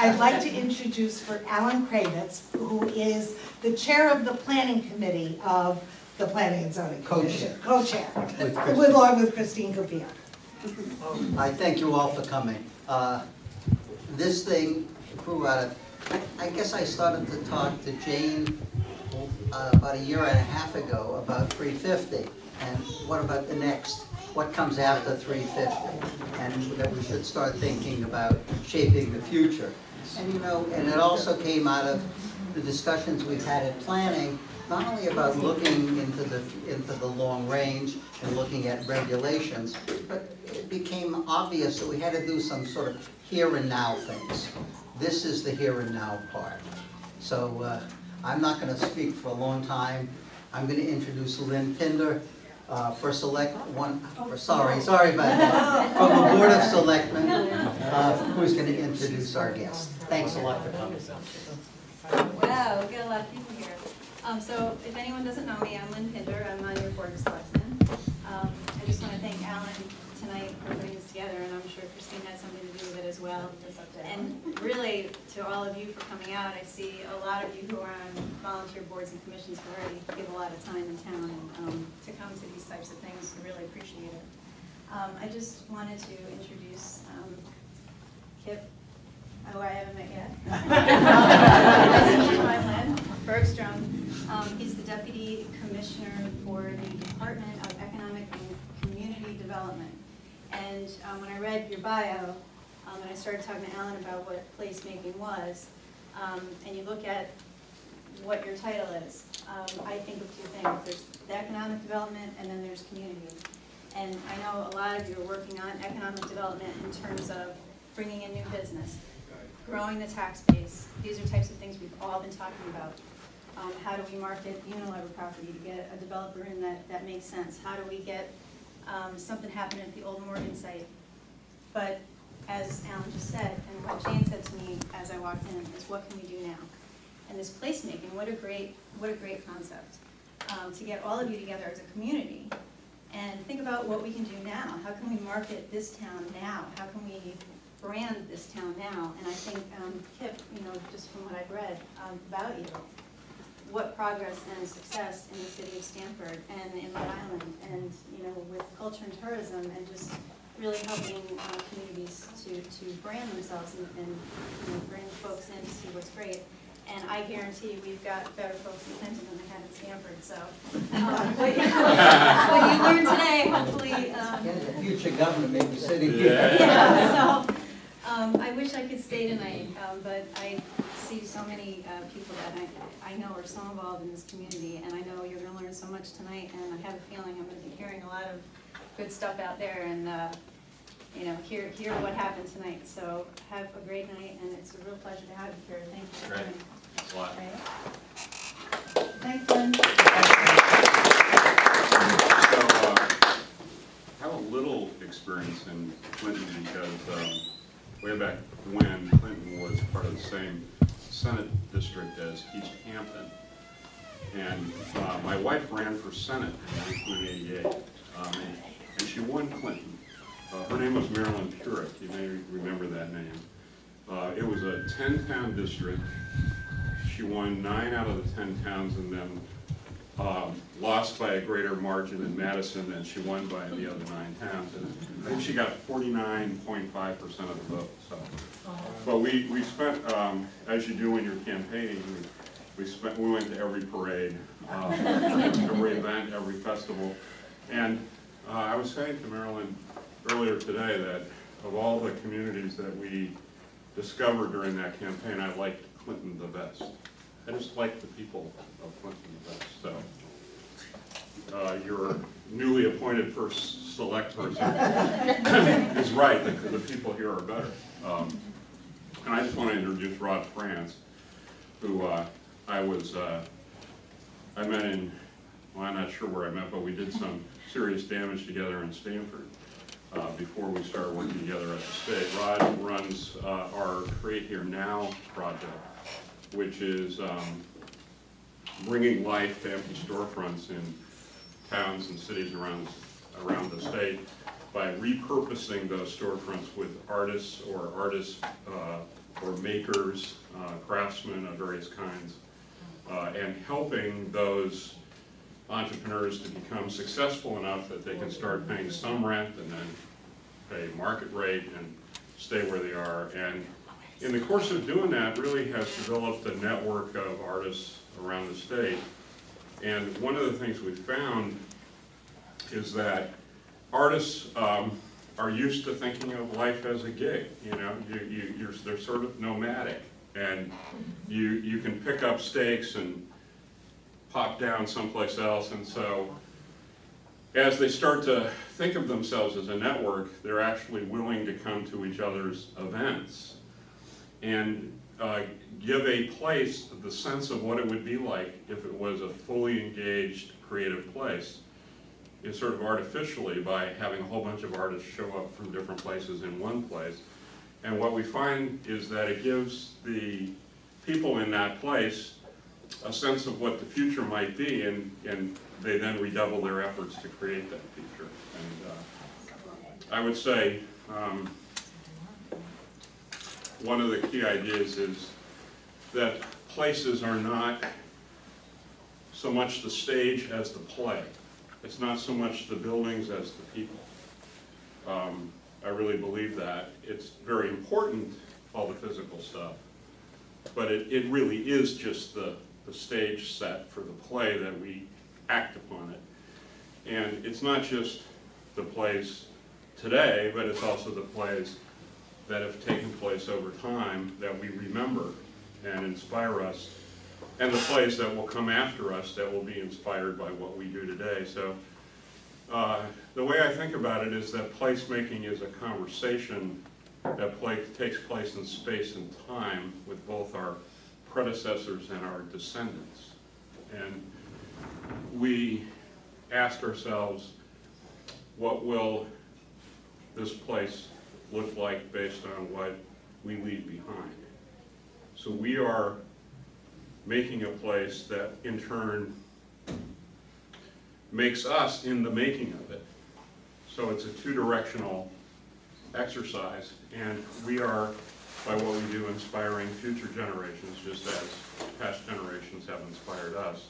I'd like to introduce for Alan Kravitz, who is the chair of the planning committee of the Planning and Zoning. Co-chair, With with, along with Christine Copia. I thank you all for coming. Uh, This thing grew out of, I I guess I started to talk to Jane uh, about a year and a half ago about 350. And what about the next? What comes after 350? And that we should start thinking about shaping the future. And you know, and it also came out of the discussions we've had at planning, not only about looking into the, into the long range and looking at regulations, but it became obvious that we had to do some sort of here and now things. This is the here and now part. So uh, I'm not going to speak for a long time. I'm going to introduce Lynn Pinder uh, for select one, or sorry, sorry about that, from the Board of Selectmen, uh, who's going to introduce our guest. Thanks a lot for coming. Wow, we got a lot of people here. Um, so if anyone doesn't know me, I'm Lynn Pinder, I'm on your board of selectmen. Um, I just wanna thank Alan tonight for putting this together, and I'm sure Christine had something to do with it as well. And really, to all of you for coming out, I see a lot of you who are on volunteer boards and commissions who already give a lot of time in town, um, to come to these types of things, I really appreciate it. Um, I just wanted to introduce, um, Kip, who I haven't met yet. Bergstrom. Um, he's the Deputy Commissioner for the Department of Economic and Community Development. And, um, when I read your bio, um, and I started talking to Alan about what placemaking was, um, and you look at what your title is, um, I think of two things. There's the economic development and then there's community. And I know a lot of you are working on economic development in terms of bringing in new business, growing the tax base. These are types of things we've all been talking about. Um, how do we market Unilever property to get a developer in that, that makes sense? How do we get, um, something happened at the old Morgan site? But as Alan just said, and what Jane said to me as I walked in, is what can we do now? And this placemaking, what a great, what a great concept, um, to get all of you together as a community and think about what we can do now. How can we market this town now? How can we brand this town now? And I think, um, Kip, you know, just from what I've read um, about you, what progress and success in the city of Stamford and in Rhode Island, and, you know, with culture and tourism, and just really helping uh, communities to, to brand themselves and, and, you know, bring folks in to see what's great. And I guarantee we've got better folks in Clinton than they had in Stamford, so. um, What you what you learned today, hopefully, um, Get the future governor may be sitting Yeah. here. yeah, so, um, I wish I could stay tonight, um, but I see so many, uh, people that I, I know are so involved in this community, and I know you're gonna learn so much tonight, and I have a feeling I'm gonna be hearing a lot of good stuff out there, and, uh, you know, hear, hear what happened tonight, so have a great night, and it's a real pleasure to have you here, thank you Great. coming. Thanks a lot. Right? Thanks, Lynn. So, uh, I have a little experience in Clinton because um, way back when Clinton was part of the same Senate district as East Hampton. And uh, my wife ran for Senate in 1988, um, and she won Clinton. Uh, Her name was Marilyn Purick, you may remember that name. Uh, It was a 10-town district. She won nine out of the 10 towns and then um, lost by a greater margin in Madison than she won by the other nine towns. And I think she got 49.5% of the vote, so. But we, we spent, um, as you do when you're campaigning, we, spent, we went to every parade, um, every event, every festival. And uh, I was saying to Marilyn earlier today that of all the communities that we discovered during that campaign, I liked Clinton the best. I just liked the people of Clinton the best, so. Uh, your newly appointed first select person is right, the, the people here are better. Um, And I just want to introduce Rod Frantz, who, uh, I was, uh, I met in, well, I'm not sure where I met, but we did some serious damage together in Stamford, uh, before we started working together at the state. Rod runs, uh, our Create Here Now project, which is um, bringing life to empty storefronts in towns and cities around, around the state by repurposing those storefronts with artists or artist uh, or makers, uh, craftsmen of various kinds, uh, and helping those entrepreneurs to become successful enough that they can start paying some rent and then pay market rate and stay where they are. And in the course of doing that, really has developed a network of artists around the state. And one of the things we found is that artists um, are used to thinking of life as a gig. You know, you, you, they're sort of nomadic, and you you can pick up stakes and pop down someplace else. And so, as they start to think of themselves as a network, they're actually willing to come to each other's events and uh, give a place the sense of what it would be like if it was a fully engaged creative place is sort of artificially by having a whole bunch of artists show up from different places in one place. And what we find is that it gives the people in that place a sense of what the future might be, and, and they then redouble their efforts to create that future. And uh, I would say um, one of the key ideas is that places are not so much the stage as the play. It's not so much the buildings as the people. Um, I really believe that. It's very important, all the physical stuff, but it, it really is just the, the stage set for the play that we act upon it. And it's not just the plays today, but it's also the plays that have taken place over time that we remember and inspire us, and the plays that will come after us that will be inspired by what we do today. So uh, the way I think about it is that placemaking is a conversation that takes place in space and time with both our predecessors and our descendants. And we ask ourselves, what will this place look like based on what we leave behind? So we are making a place that in turn makes us in the making of it. So it's a two-directional exercise, and we are, by what we do, inspiring future generations, just as past generations have inspired us.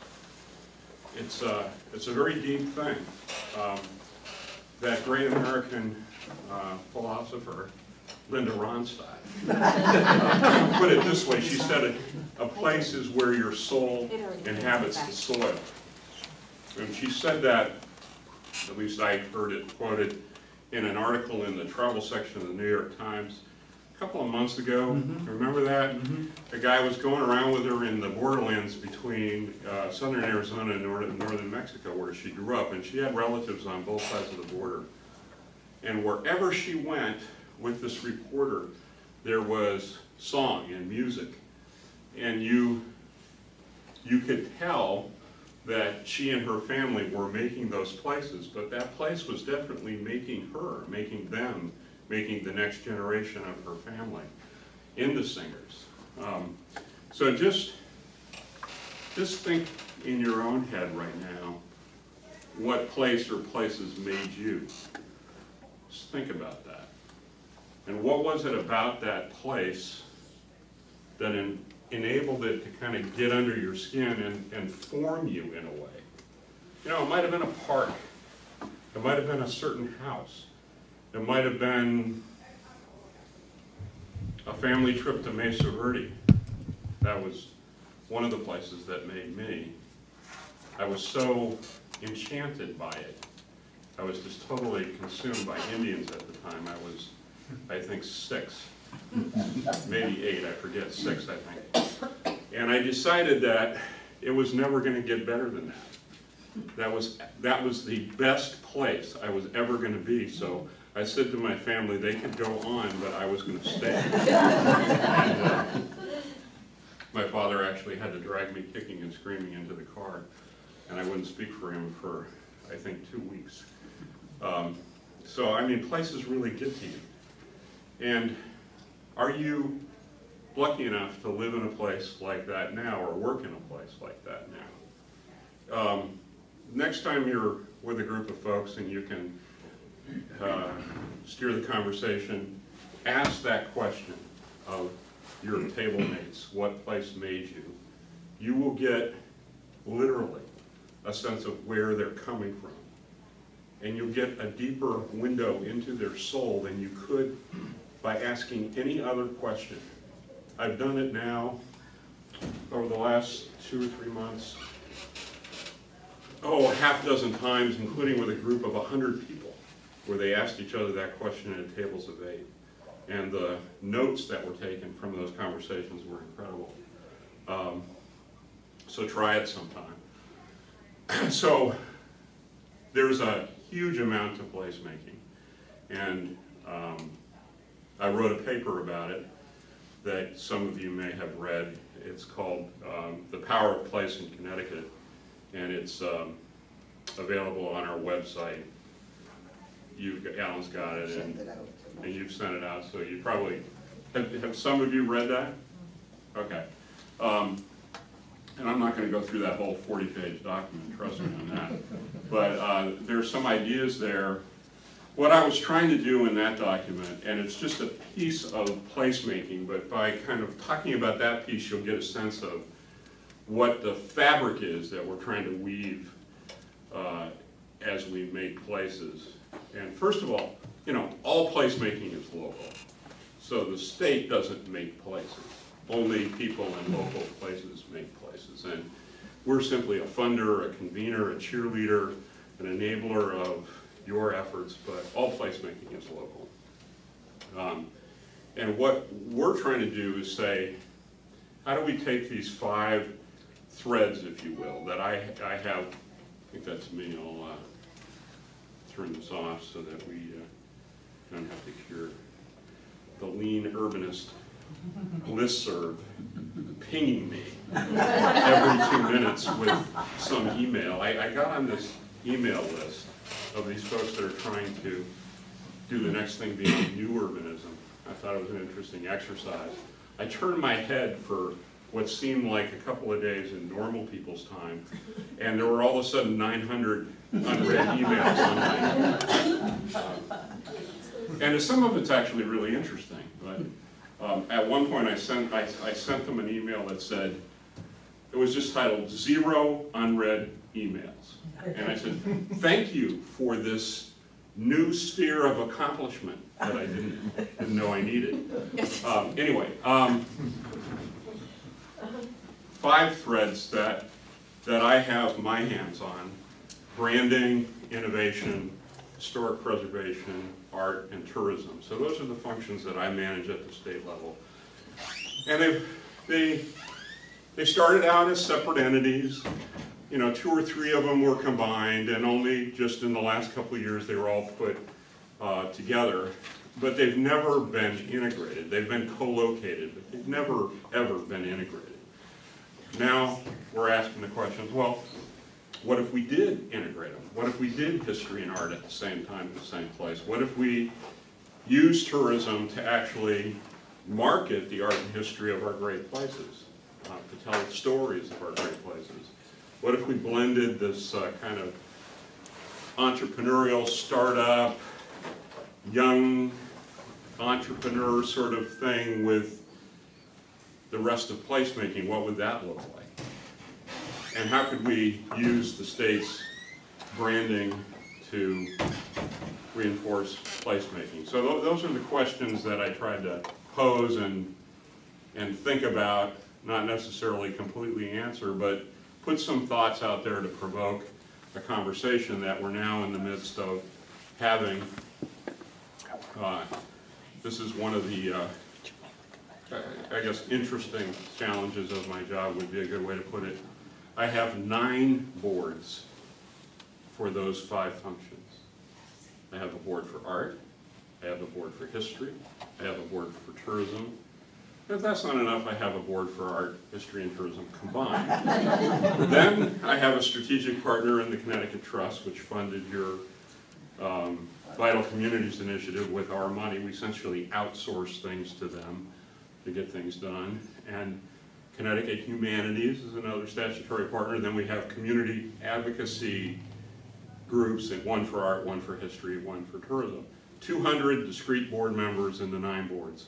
It's a, it's a very deep thing. Um, that great American uh, philosopher, Linda Ronstadt, uh, put it this way, she said, "A- a place is where your soul inhabits the soil. And she said that, at least I heard it quoted in an article in the travel section of the New York Times a couple of months ago. Remember that? A guy was going around with her in the borderlands between uh, southern Arizona and northern, northern Mexico where she grew up, and she had relatives on both sides of the border. And wherever she went with this reporter, there was song and music. And you, you could tell that she and her family were making those places, but that place was definitely making her, making them, making the next generation of her family into singers. Um, so just, just think in your own head right now, what place or places made you? Just think about that. And what was it about that place that en- enabled it to kind of get under your skin and, and form you in a way? You know, it might have been a park. It might have been a certain house. It might have been a family trip to Mesa Verde. That was one of the places that made me. I was so enchanted by it. I was just totally consumed by Indians at the time. I was, I think, six, maybe eight, I forget, six, I think. And I decided that it was never gonna get better than that. That was, that was the best place I was ever gonna be, so I said to my family, they could go on, but I was gonna stay. And, uh, My father actually had to drag me kicking and screaming into the car, and I wouldn't speak for him for, I think, two weeks. Um, So, I mean, places really get to you. And are you lucky enough to live in a place like that now, or work in a place like that now? Um, Next time you're with a group of folks and you can uh, steer the conversation, ask that question of your table mates, what place made you, you will get literally a sense of where they're coming from. And you'll get a deeper window into their soul than you could by asking any other question. I've done it now over the last two or three months, oh, a half dozen times, including with a group of 100 people, where they asked each other that question at tables of eight. And the notes that were taken from those conversations were incredible. Um, So try it sometime. So there's a huge amount to placemaking. And um, I wrote a paper about it that some of you may have read. It's called um, The Power of Place in Connecticut, and it's um, available on our website. You've, Alan's got it, and Send it out. and you've sent it out, so you probably, have, have some of you read that? Okay. Um, and I'm not gonna go through that whole forty-page document, trust me on that. But, uh, there's some ideas there. What I was trying to do in that document, and it's just a piece of placemaking, but by kind of talking about that piece, you'll get a sense of what the fabric is that we're trying to weave, uh, as we make places. And first of all, you know, all placemaking is local. So the state doesn't make places. Only people in local places make places. And we're simply a funder, a convener, a cheerleader, an enabler of your efforts, but all placemaking is local. Um, And what we're trying to do is say, how do we take these five threads, if you will, that I, I have, I think that's me, I'll uh, turn this off so that we uh, don't have to hear the lean urbanist listserv pinging me every two minutes with some email. I, I got on this email list of these folks that are trying to do the next thing being new urbanism. I thought it was an interesting exercise. I turned my head for what seemed like a couple of days in normal people's time, and there were all of a sudden 900 unread emails on my. uh, And some of it's actually really interesting, but um, at one point I sent, I, I sent them an email that said, it was just titled Zero Unread Emails. And I said, thank you for this new sphere of accomplishment that I didn't, didn't know I needed. Um, Anyway, um, five threads that, that I have my hands on, branding, innovation, historic preservation, art, and tourism. So those are the functions that I manage at the state level. And they, they, they started out as separate entities. You know, two or three of them were combined, and only just in the last couple of years, they were all put uh, together. But they've never been integrated. They've been co-located, but they've never, ever been integrated. Now, we're asking the questions, well, what if we did integrate them? What if we did history and art at the same time in the same place? What if we used tourism to actually market the art and history of our great places, uh, to tell the stories of our great places? What if we blended this uh, kind of entrepreneurial startup, young entrepreneur sort of thing with the rest of placemaking? What would that look like? And how could we use the state's branding to reinforce placemaking? So tho- those are the questions that I tried to pose and, and think about, not necessarily completely answer, but put some thoughts out there to provoke a conversation that we're now in the midst of having. Uh, This is one of the, uh, I I guess, interesting challenges of my job would be a good way to put it. I have nine boards for those five functions. I have a board for art, I have a board for history, I have a board for tourism. If that's not enough, I have a board for art, history, and tourism combined. Then I have a strategic partner in the Connecticut Trust, which funded your um, Vital Communities Initiative with our money. We essentially outsource things to them to get things done. And Connecticut Humanities is another statutory partner. Then we have community advocacy groups, and one for art, one for history, one for tourism. 200 discrete board members in the nine boards.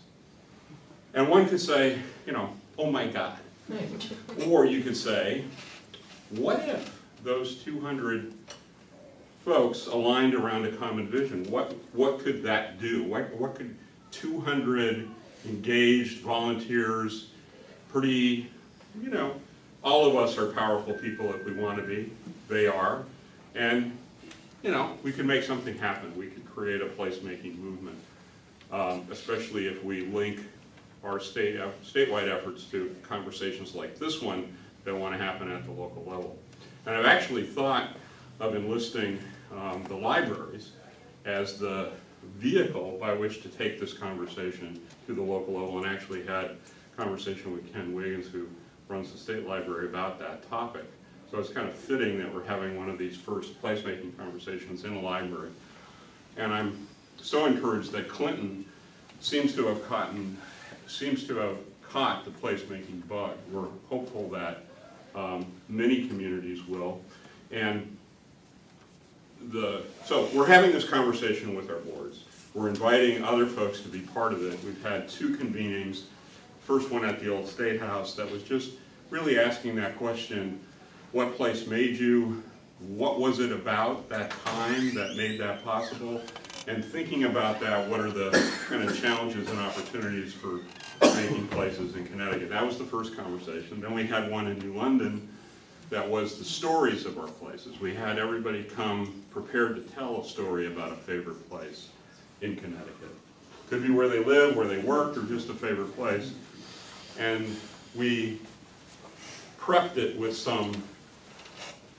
And one could say, you know, oh my God. Or you could say, what if those 200 folks aligned around a common vision? What, what could that do? What, what could 200 engaged volunteers, pretty, you know, all of us are powerful people if we want to be. They are. And, you know, we can make something happen. We could create a placemaking movement, um, especially if we link our state, uh, statewide efforts to conversations like this one that want to happen at the local level. And I've actually thought of enlisting um, the libraries as the vehicle by which to take this conversation to the local level and actually had conversation with Ken Wiggins who runs the state library about that topic. So it's kind of fitting that we're having one of these first placemaking conversations in a library. And I'm so encouraged that Clinton seems to have caught, seems to have caught the placemaking bug. We're hopeful that um, many communities will. And the, so we're having this conversation with our boards. We're inviting other folks to be part of it. We've had two convenings. First one at the old State House that was just really asking that question, what place made you? What was it about that time that made that possible? And thinking about that, what are the kind of challenges and opportunities for making places in Connecticut? That was the first conversation. Then we had one in New London that was the stories of our places. We had everybody come prepared to tell a story about a favorite place in Connecticut. Could be where they live, where they worked, or just a favorite place. And we prepped it with some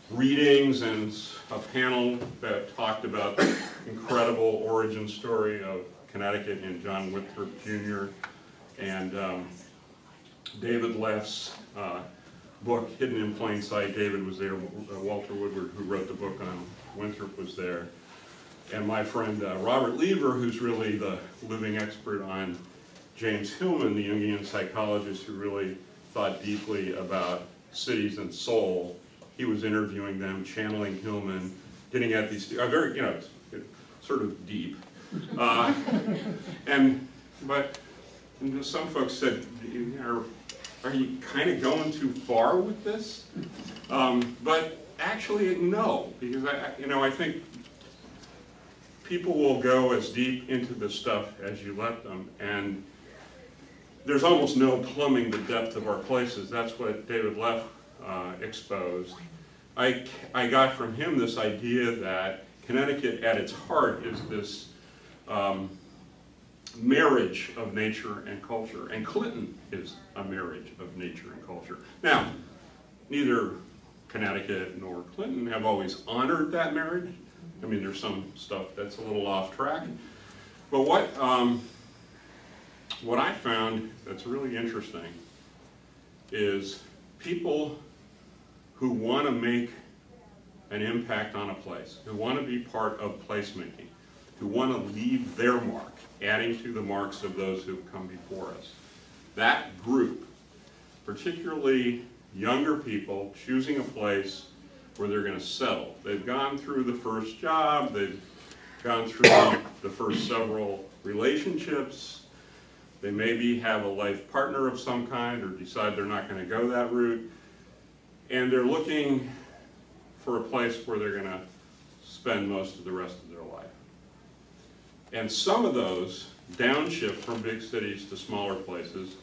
readings and a panel that talked about the incredible origin story of Connecticut and John Winthrop Jr. and um, David Leff's uh, book, Hidden in Plain Sight. David was there, uh, Walter Woodward, who wrote the book on Winthrop, was there. And my friend uh, Robert Leaver, who's really the living expert on James Hillman, the Jungian psychologist who really thought deeply about cities and soul. He was interviewing them, channeling Hillman, getting at these, uh, very, you know, sort of deep. Uh, and, but some folks said, are, are you kind of going too far with this? Um, but actually, no, because I, you know, I think people will go as deep into the stuff as you let them, and there's almost no plumbing the depth of our places. That's what David Leff uh, exposed. I, I got from him this idea that Connecticut at its heart is this um, marriage of nature and culture. And Clinton is a marriage of nature and culture. Now, neither Connecticut nor Clinton have always honored that marriage. I mean, there's some stuff that's a little off track. But what, um, what I found that's really interesting is people who want to make an impact on a place, who want to be part of placemaking, who want to leave their mark, adding to the marks of those who've come before us. That group, particularly younger people choosing a place where they're going to settle. They've gone through the first job, they've gone through the first several relationships, they maybe have a life partner of some kind or decide they're not going to go that route. And they're looking for a place where they're going to spend most of the rest of their life. And some of those downshift from big cities to smaller places,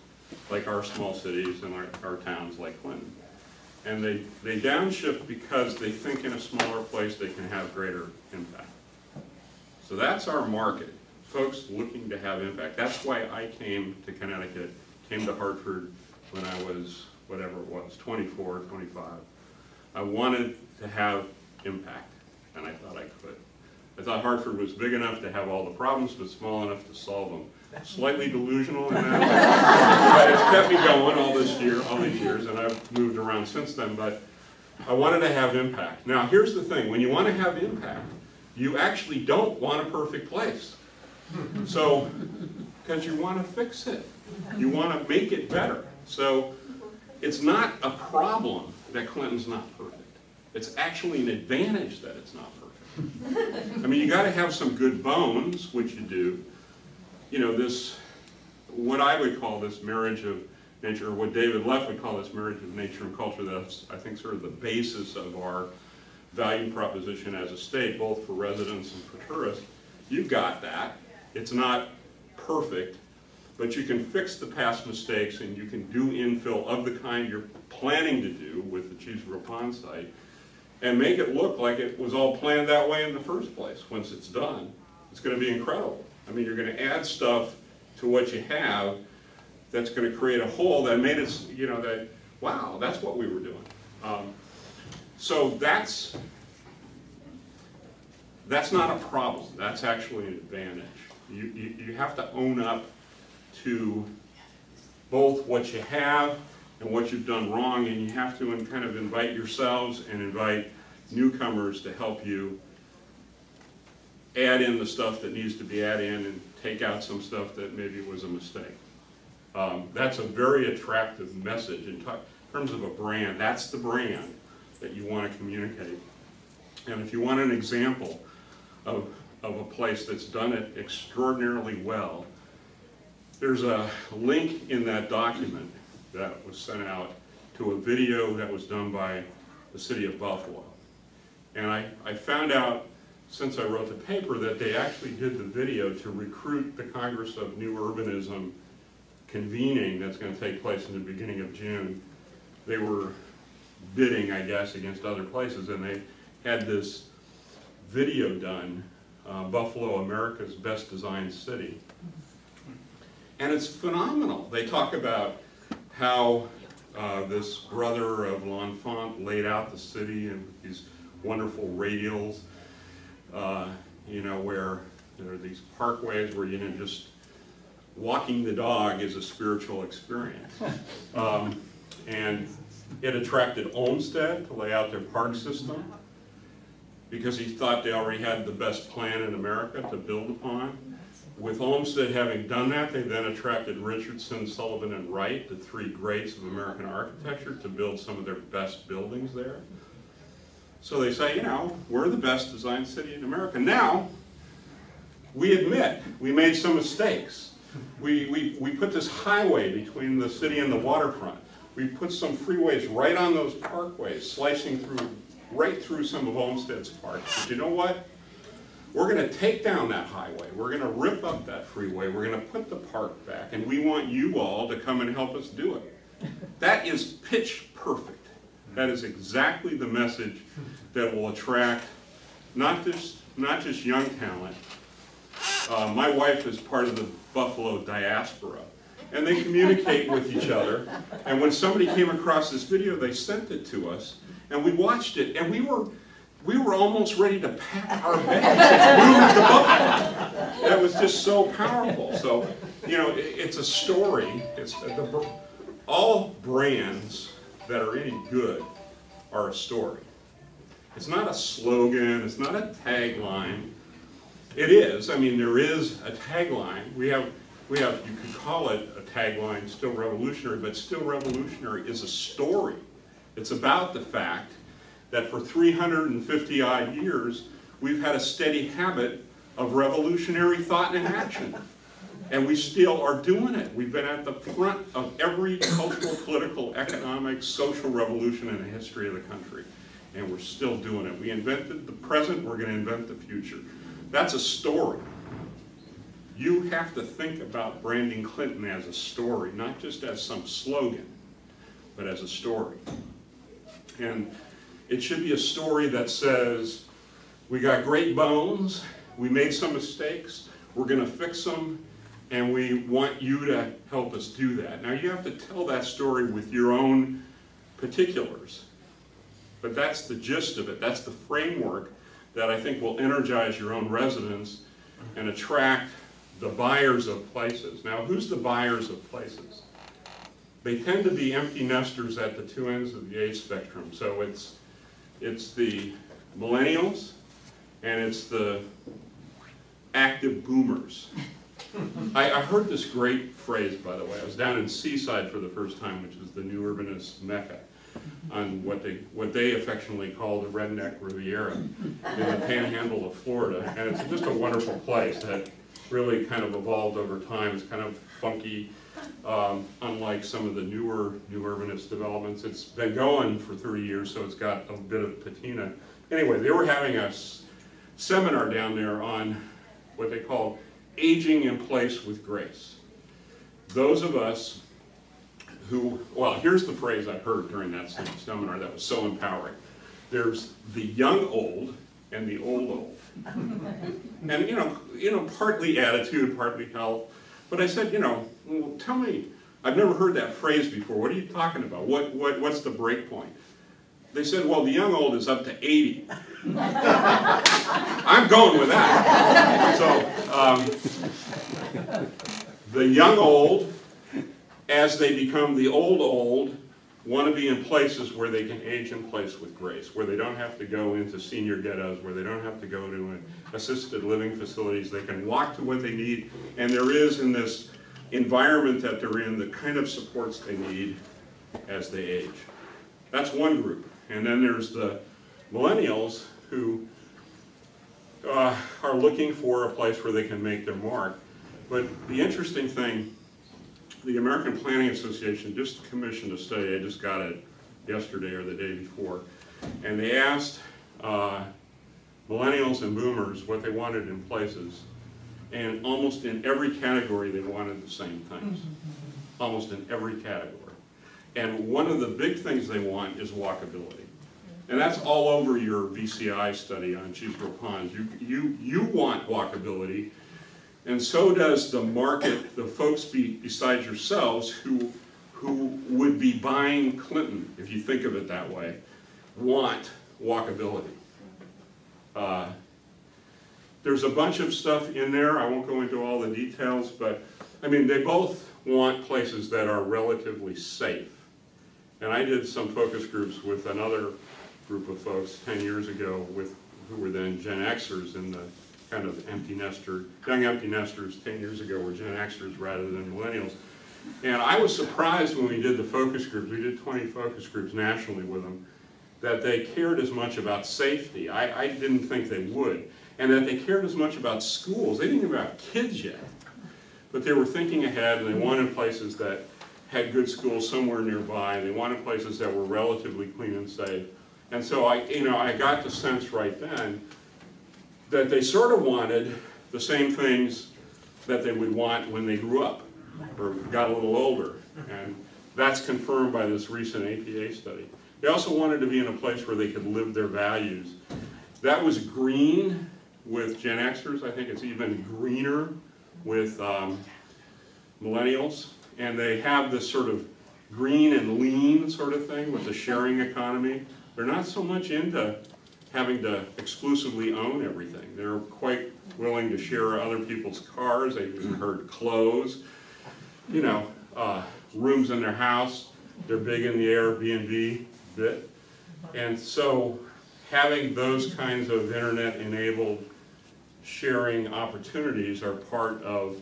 like our small cities and our, our towns like Clinton. And they, they downshift because they think in a smaller place they can have greater impact. So that's our market folks looking to have impact. That's why I came to Connecticut, came to Hartford when I was, whatever it was, 24, 25. I wanted to have impact, and I thought I could. I thought Hartford was big enough to have all the problems, but small enough to solve them. Slightly delusional in that, but it's kept me going all this year, all these years, and I've moved around since then. But I wanted to have impact. Now, here's the thing: when you want to have impact, you actually don't want a perfect place. So, because you want to fix it. You want to make it better. So, it's not a problem that Clinton's not perfect. It's actually an advantage that it's not perfect. I mean, you got to have some good bones, which you do. You know, this what I would call this marriage of nature, or what David Leff would call this marriage of nature and culture, that's, I think, sort of the basis of our value proposition as a state, both for residents and for tourists. You've got that. It's not perfect, but you can fix the past mistakes and you can do infill of the kind you're planning to do with the Chesebrough Pond site and make it look like it was all planned that way in the first place. Once it's done, it's gonna be incredible. I mean, you're gonna add stuff to what you have that's gonna create a whole that made us, you know, that, wow, that's what we were doing. Um, So that's, that's not a problem, that's actually an advantage. You, you, you have to own up to both what you have and what you've done wrong, and you have to kind of invite yourselves and invite newcomers to help you add in the stuff that needs to be added in and take out some stuff that maybe was a mistake. Um, that's a very attractive message in terms of a brand. That's the brand that you want to communicate. And if you want an example of, of a place that's done it extraordinarily well, there's a link in that document that was sent out to a video that was done by the city of Buffalo. And I, I found out since I wrote the paper that they actually did the video to recruit the Congress of New Urbanism convening that's going to take place in the beginning of June. They were bidding, I guess, against other places, and they had this video done, uh, Buffalo, America's Best Designed City. And it's phenomenal. They talk about how uh, this brother of L'Enfant laid out the city and these wonderful radials, uh, you know, where there are these parkways where, you know, just walking the dog is a spiritual experience. Um, and it attracted Olmsted to lay out their park system because he thought they already had the best plan in America to build upon. With Olmsted having done that, they then attracted Richardson, Sullivan, and Wright, the three greats of American architecture, to build some of their best buildings there. So they say, you know, we're the best designed city in America. Now, we admit we made some mistakes. We, we, we put this highway between the city and the waterfront. We put some freeways right on those parkways, slicing through, right through some of Olmsted's parks. But you know what? We're gonna take down that highway. We're gonna rip up that freeway. We're gonna put the park back, and we want you all to come and help us do it. That is pitch perfect. That is exactly the message that will attract not just, not just young talent. Uh, my wife is part of the Buffalo diaspora, and they communicate with each other. And when somebody came across this video, they sent it to us, and we watched it, and we were, we were almost ready to pack our bags and move to Buffalo. That was just so powerful. So, you know, it, it's a story. It's the, all brands that are any good are a story. It's not a slogan, it's not a tagline. It is, I mean, there is a tagline. We have, we have, you could call it a tagline, still revolutionary, but still revolutionary is a story. It's about the fact that for 350 odd years, we've had a steady habit of revolutionary thought and action. And we still are doing it. We've been at the front of every cultural, political, economic, social revolution in the history of the country. And we're still doing it. We invented the present, we're gonna invent the future. That's a story. You have to think about branding Clinton as a story, not just as some slogan, but as a story. And it should be a story that says, we got great bones, we made some mistakes, we're gonna fix them, and we want you to help us do that. Now you have to tell that story with your own particulars, but that's the gist of it. That's the framework that I think will energize your own residents and attract the buyers of places. Now who's the buyers of places? They tend to be empty nesters at the two ends of the age spectrum. So it's, it's the millennials and it's the active boomers. I, I heard this great phrase, by the way. I was down in Seaside for the first time, which is the new urbanist mecca, on what they what they affectionately call the redneck Riviera in the panhandle of Florida. And it's just a wonderful place that really kind of evolved over time. It's kind of funky, um, unlike some of the newer, new urbanist developments. It's been going for thirty years, so it's got a bit of patina. Anyway, they were having a seminar down there on what they call aging in place with grace. Those of us who, well, here's the phrase I heard during that seminar that was so empowering. There's the young old and the old old. And, you know, you know, partly attitude, partly health. But I said, you know, well, tell me, I've never heard that phrase before. What are you talking about? What, what, what's the break point? They said, well, the young old is up to 80. I'm going with that. So, um, the young old, as they become the old old, want to be in places where they can age in place with grace, where they don't have to go into senior ghettos, where they don't have to go to assisted living facilities, they can walk to what they need, and there is in this environment that they're in the kind of supports they need as they age. That's one group. And then there's the millennials who uh, are looking for a place where they can make their mark. But the interesting thing, the American Planning Association just commissioned a study, I just got it yesterday or the day before, and they asked uh, millennials and boomers what they wanted in places, and almost in every category they wanted the same things. Almost in every category. And one of the big things they want is walkability. And that's all over your VCI study on Chesebrough Ponds. You, you, you want walkability, and so does the market, the folks be, besides yourselves who, who would be buying Clinton, if you think of it that way, want walkability. Uh, there's a bunch of stuff in there, I won't go into all the details, but, I mean, they both want places that are relatively safe. And I did some focus groups with another group of folks ten years ago with, who were then Gen Xers in the kind of empty nester, young empty nesters ten years ago were Gen Xers rather than millennials. And I was surprised when we did the focus groups, we did twenty focus groups nationally with them, that they cared as much about safety. I, I didn't think they would. And that they cared as much about schools. They didn't even have kids yet. But they were thinking ahead and they wanted places that had good schools somewhere nearby. They wanted places that were relatively clean and safe. And so I, you know, I got the sense right then that they sort of wanted the same things that they would want when they grew up or got a little older. And that's confirmed by this recent APA study. They also wanted to be in a place where they could live their values. That was green with Gen Xers. I think it's even greener with um, millennials. And they have this sort of green and lean sort of thing with the sharing economy. They're not so much into having to exclusively own everything. They're quite willing to share other people's cars. They've even heard clothes, you know, uh, rooms in their house. They're big in the Airbnb bit. And so having those kinds of internet-enabled sharing opportunities are part of,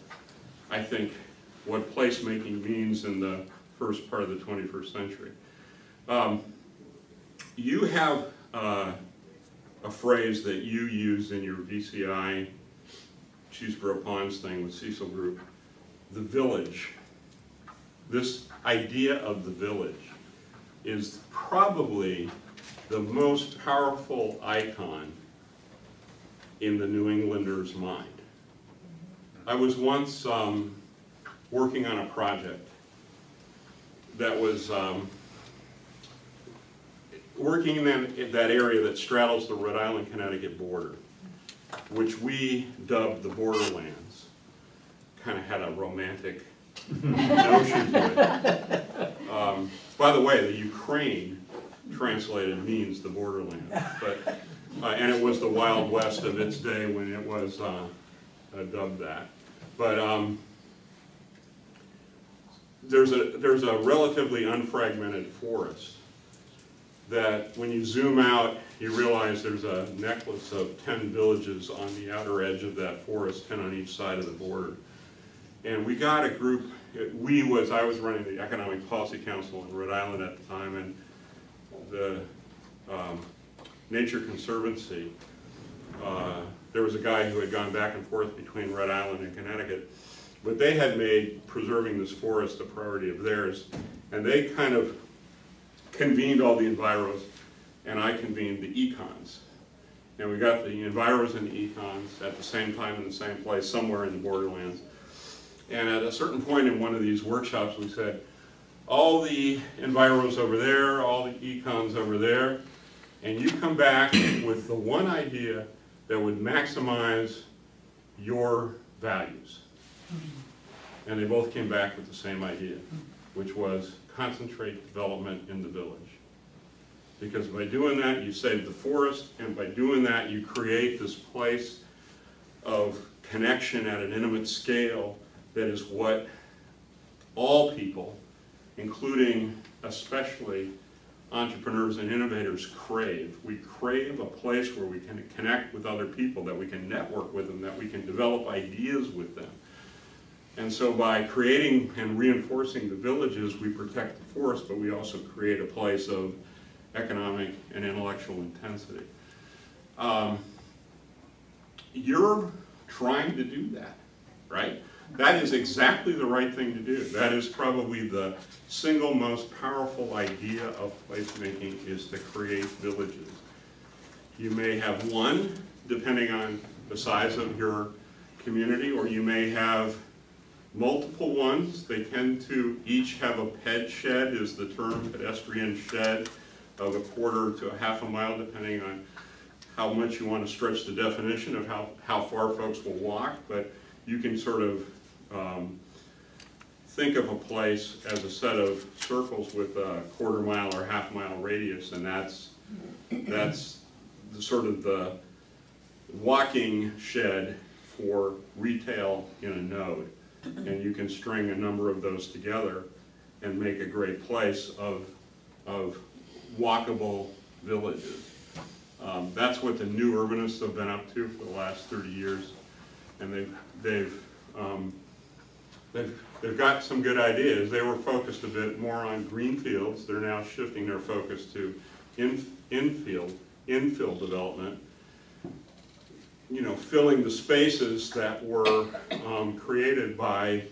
I think, what placemaking means in the first part of the 21st century. Um, you have uh, a phrase that you use in your VCI Chesebrough Ponds thing with Cecil Group, the village. This idea of the village is probably the most powerful icon in the New Englander's mind. I was once um, working on a project that was um, working in that, that area that straddles the Rhode Island-Connecticut border, which we dubbed the borderlands. Kind of had a romantic notion to it. Um, By the way, the Ukraine translated means the borderland, but, uh, and it was the Wild West of its day when it was uh, uh, dubbed that. But um, there's a, there's a relatively unfragmented forest that when you zoom out, you realize there's a necklace of 10 villages on the outer edge of that forest, 10 on each side of the border. And we got a group, we was, I was running the Economic Policy Council in Rhode Island at the time, and the um, Nature Conservancy, uh, there was a guy who had gone back and forth between Rhode Island and Connecticut, but they had made preserving this forest a priority of theirs, and they kind of convened all the enviros, and I convened the econs. And we got the enviros and the econs at the same time in the same place, somewhere in the borderlands. And at a certain point in one of these workshops, we said, all the enviros over there, all the econs over there, and you come back with the one idea that would maximize your values. And they both came back with the same idea, which was concentrate development in the village. Because by doing that, you save the forest, and by doing that, you create this place of connection at an intimate scale that is what all people, including especially entrepreneurs and innovators crave. We crave a place where we can connect with other people, that we can network with them, that we can develop ideas with them. And so by creating and reinforcing the villages, we protect the forest, but we also create a place of economic and intellectual intensity. Um, you're trying to do that, right? That is exactly the right thing to do. That is probably the single most powerful idea of placemaking is to create villages. You may have one, depending on the size of your community, or you may have multiple ones. They tend to each have a ped shed, is the term, pedestrian shed, of a quarter to a half a mile, depending on how much you want to stretch the definition of how, how far folks will walk, but you can sort of um, think of a place as a set of circles with a quarter mile or half mile radius, and that's, that's the sort of the walking shed for retail in a node. And you can string a number of those together and make a great place of, of walkable villages. Um, that's what the new urbanists have been up to for the last 30 years. And they've, they've, um, they've, they've got some good ideas. They were focused a bit more on greenfields. They're now shifting their focus to in, infield, infill development. You know, filling the spaces that were um, created by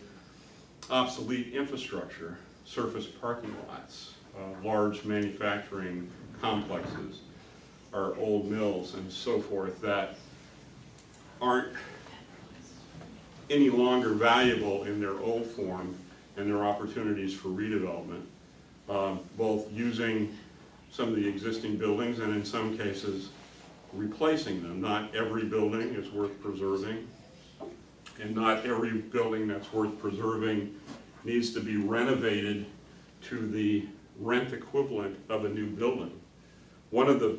obsolete infrastructure, surface parking lots, uh, large manufacturing complexes, our old mills and so forth that aren't any longer valuable in their old form and their opportunities for redevelopment, um, both using some of the existing buildings and in some cases replacing them. Not every building is worth preserving and not every building that's worth preserving needs to be renovated to the rent equivalent of a new building. One of the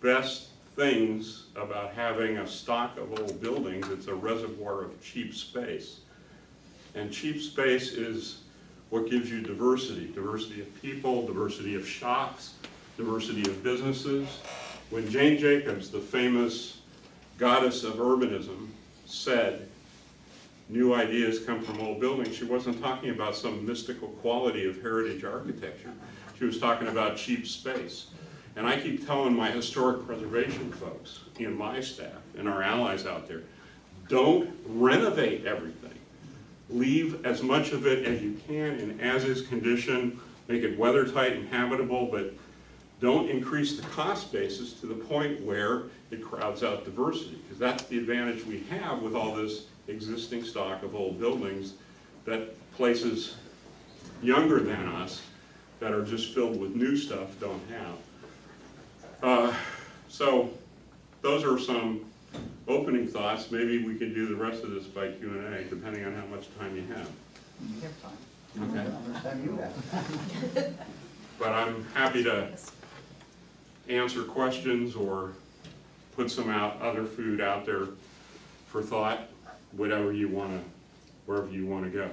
best things about having a stock of old buildings, it's a reservoir of cheap space. And cheap space is what gives you diversity, diversity of people, diversity of shops, diversity of businesses. When Jane Jacobs, the famous goddess of urbanism, said, new ideas come from old buildings, she wasn't talking about some mystical quality of heritage architecture. She was talking about cheap space. And I keep telling my historic preservation folks in my staff and our allies out there, don't renovate everything. Leave as much of it as you can in as-is condition, make it weather-tight and habitable, but don't increase the cost basis to the point where it crowds out diversity, because that's the advantage we have with all this existing stock of old buildings that places younger than us that are just filled with new stuff don't have. Uh, so those are some opening thoughts. Maybe we could do the rest of this by Q and A, depending on how much time you have. Okay. How much time you have? But I'm happy to answer questions or put some out, other food out there for thought, whatever you want to, wherever you want to go.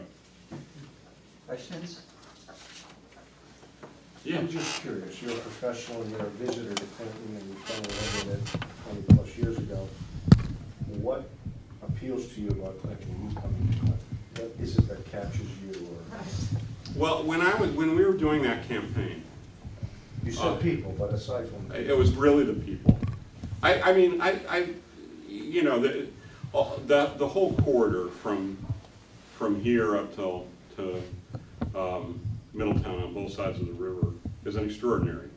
Questions? Yeah. I'm just curious, you're a professional, and you're a visitor to Clinton, and you've done a little twenty plus years ago. What appeals to you about Clinton, you coming to Clinton? What is it that captures you, or, Well, when I was, when we were doing that campaign, you Uh, said people, but aside from. It was really the people. I, I mean, I, I, you know, the, the, the whole corridor from, from here up till, to um, Middletown on both sides of the river is an extraordinary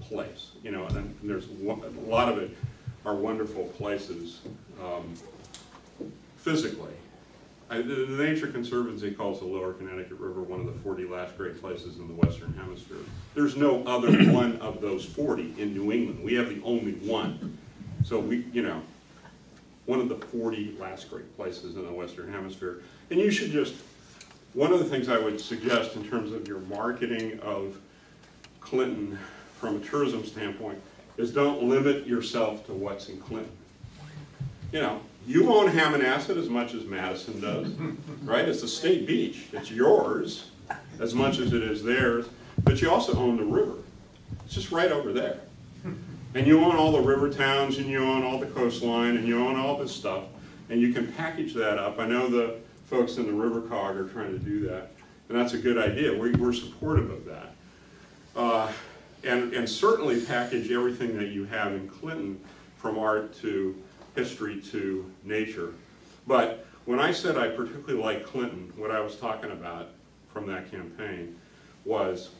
place, you know, and there's, a lot of it are wonderful places um, physically. I- The the Nature Conservancy calls the Lower Connecticut River one of the 40 last great places in the Western Hemisphere. There's no other one of those 40 in New England. We have the only one. So we, you know, one of the 40 last great places in the Western Hemisphere. And you should just, one of the things I would suggest in terms of your marketing of Clinton from a tourism standpoint is don't limit yourself to what's in Clinton. You know, you own Hammonasset as much as Madison does, right? It's a state beach. It's yours as much as it is theirs, but you also own the river. It's just right over there. And you own all the river towns, and you own all the coastline, and you own all this stuff, and you can package that up. I know the folks in the RiverCOG are trying to do that, and that's a good idea. We, we're supportive of that. Uh, and, and certainly package everything that you have in Clinton, from art to history to nature. But when I said I particularly like Clinton, what I was talking about from that campaign was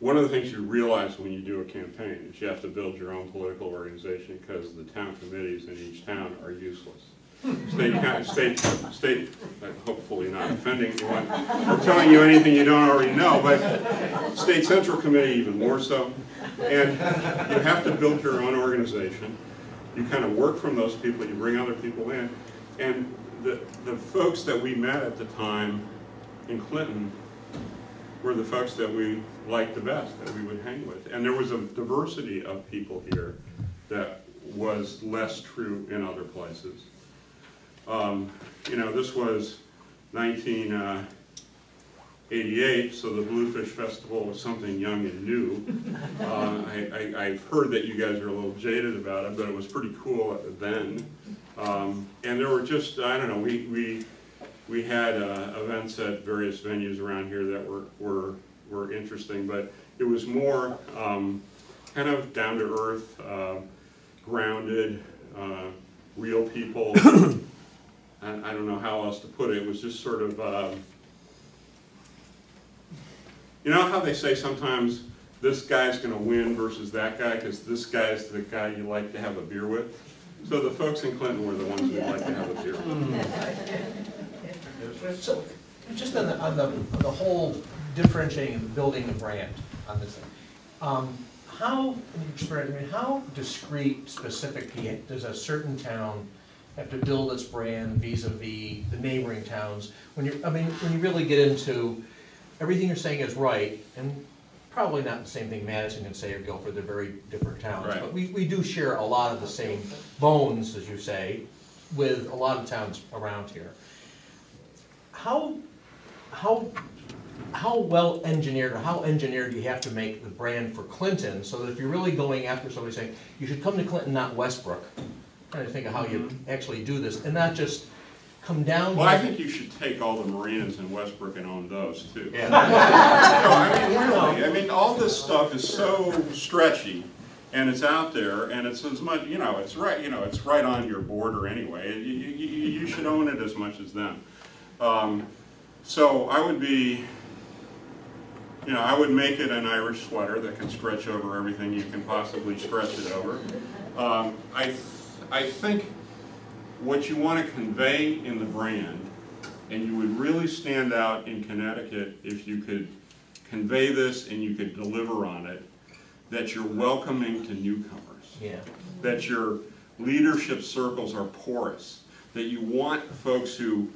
one of the things you realize when you do a campaign is you have to build your own political organization because the town committees in each town are useless. State, state, state, hopefully not offending anyone, or telling you anything you don't already know, but state central committee even more so. And you have to build your own organization. You kind of work from those people, you bring other people in. And the, the folks that we met at the time in Clinton were the folks that we liked the best, that we would hang with. And there was a diversity of people here that was less true in other places. Um, You know, this was 1988, so the Bluefish Festival was something young and new. Uh, I, I, I've heard that you guys are a little jaded about it, but it was pretty cool then. Um, And there were just, I don't know, we, we, we had uh, events at various venues around here that were, were, were interesting, but it was more um, kind of down to earth, uh, grounded, uh, real people. I, I don't know how else to put it. It was just sort of, um, you know how they say sometimes this guy's going to win versus that guy because this guy's the guy you like to have a beer with. So the folks in Clinton were the ones we'd like to have a beer with. So, just on the, on the, on the whole differentiating and building the brand on this thing. Um, how, in your experience, I mean, how discreet, specific does a certain town have to build its brand vis-à-vis the neighboring towns? When you, I mean, when you really get into, everything you're saying is right, and probably not the same thing Madison can say or Guilford, they're very different towns. Right. But we, we do share a lot of the same bones, as you say, with a lot of towns around here. How, how, how well engineered, or how engineered do you have to make the brand for Clinton, so that if you're really going after somebody saying, you should come to Clinton, not Westbrook? Trying to think of how you mm-hmm. actually do this, and not just come down. Well, I think you should take all the marinas in Westbrook and own those too. Yeah, No, I mean, really, I mean, all this stuff is so stretchy, and it's out there, and it's as much, you know, it's right, you know, it's right on your border anyway. You, you, you you should own it as much as them. Um, So I would be, you know, I would make it an Irish sweater that can stretch over everything you can possibly stretch it over. Um, I, th- I think what you want to convey in the brand, and you would really stand out in Connecticut if you could convey this and you could deliver on it, that you're welcoming to newcomers yeah. that your leadership circles are porous, that you want folks who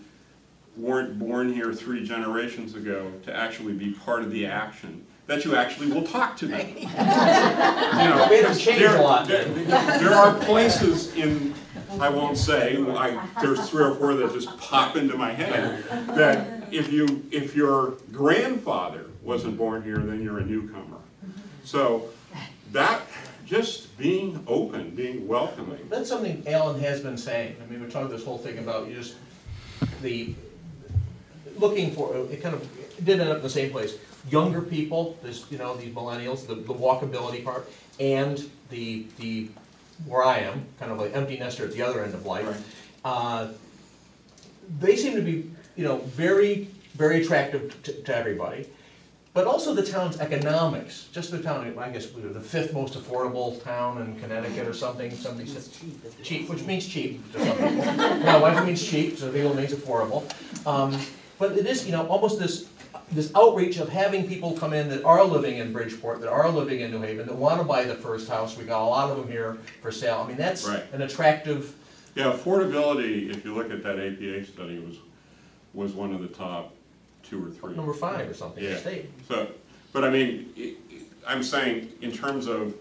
weren't born here three generations ago to actually be part of the action, that you actually will talk to them. You know, We have to a lot. There there are places in, I won't say, I, there's three or four that just pop into my head, that if you, if your grandfather wasn't born here, then you're a newcomer. So that, just being open, being welcoming. That's something Alan has been saying. I mean, we're talking this whole thing about you just, the, looking for, it kind of did end up in the same place. Younger people, this, you know, these millennials, the, the walkability part, and the, the, where I am, kind of like empty nester at the other end of life. Right. uh, they seem to be, you know, very, very attractive to, to everybody. But also the town's economics, just the town, I guess, we were the fifth most affordable town in Connecticut or something, somebody said. Cheap, which means cheap to some people. My wife means cheap, so people means affordable. Um, but it is, you know, almost this, this outreach of having people come in that are living in Bridgeport, that are living in New Haven, that wanna buy the first house, we got a lot of them here for sale, I mean, that's Right. an attractive, Yeah, affordability, if you look at that APA study, was, was one of the top two or three. number five or something Yeah. state. So, but I mean, I'm saying in terms of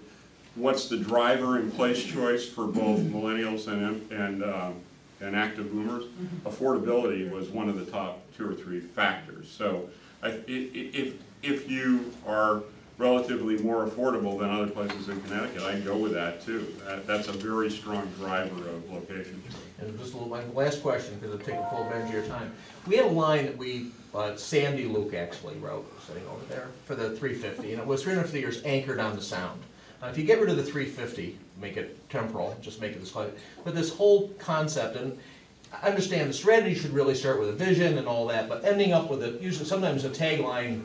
what's the driver in place choice for both millennials and, and, um, and active boomers, affordability was one of the top two or three factors. So I, i- i- if, if you are relatively more affordable than other places in Connecticut, I'd go with that too. That, that's a very strong driver of location. And just a little, my last question, because I'll take a full advantage of your time. We had a line that we, uh, Sandy Luke actually wrote, sitting over there, for the three fifty, and it was three hundred fifty years anchored on the sound. Now, if you get rid of the three fifty, make it temporal, just make it this, but this whole concept, and I understand the strategy should really start with a vision and all that, but ending up with a, usually, sometimes a tagline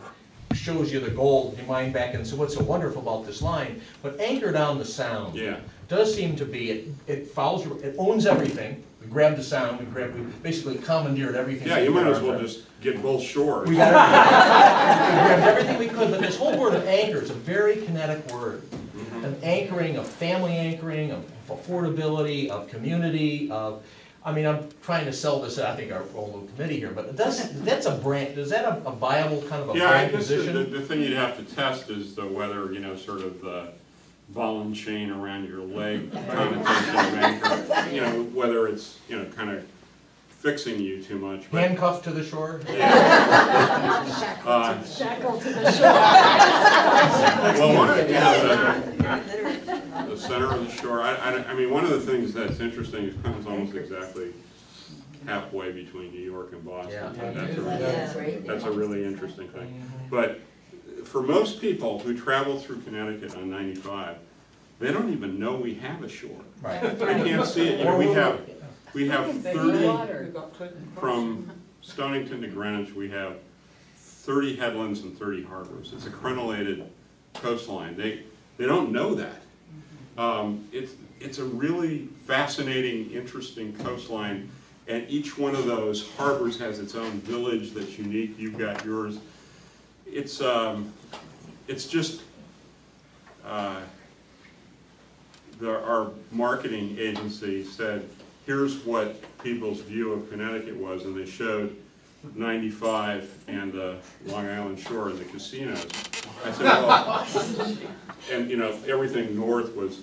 shows you the goal, you mind back and so what's so wonderful about this line? But anchored on the sound Yeah. does seem to be, it, it follows, it owns everything. We grabbed the sound, we grabbed, we basically commandeered everything. Yeah, you might as well just get both shores. We got everything. We grabbed everything we could, but this whole word of anchor is a very kinetic word. Mm-hmm. An anchoring, of family anchoring, of affordability, of community, of, I mean, I'm trying to sell this, I think our whole little committee here, but that's, that's a brand, is that a a viable kind of a Yeah, I brand guess the, the, position? the thing you'd have to test is the whether, you know, sort of the ball and chain around your leg connotation of anchor, you know, whether it's, you know, kind of fixing you too much. but- Handcuffed to the shore? Uh, Shackled to the shore. Well, one of, you know, the, the center of the shore, I, I, I mean, one of the things that's interesting is Clinton's almost exactly halfway between New York and Boston. Yeah. and That's a, Yeah, that's a really interesting thing. But for most people who travel through Connecticut on ninety-five, they don't even know we have a shore. Right. They can't see it, you know, we have, we have thirty, Water. from Stonington to Greenwich, we have thirty headlands and thirty harbors. It's a crenellated coastline. They, they don't know that. Um, it's, it's a really fascinating, interesting coastline, and each one of those harbors has its own village that's unique. You've got yours. It's, um, it's just, uh, the, our marketing agency said, here's what people's view of Connecticut was, and they showed ninety-five and the Long Island Shore and the casinos. I said, well, and, you know, everything north was,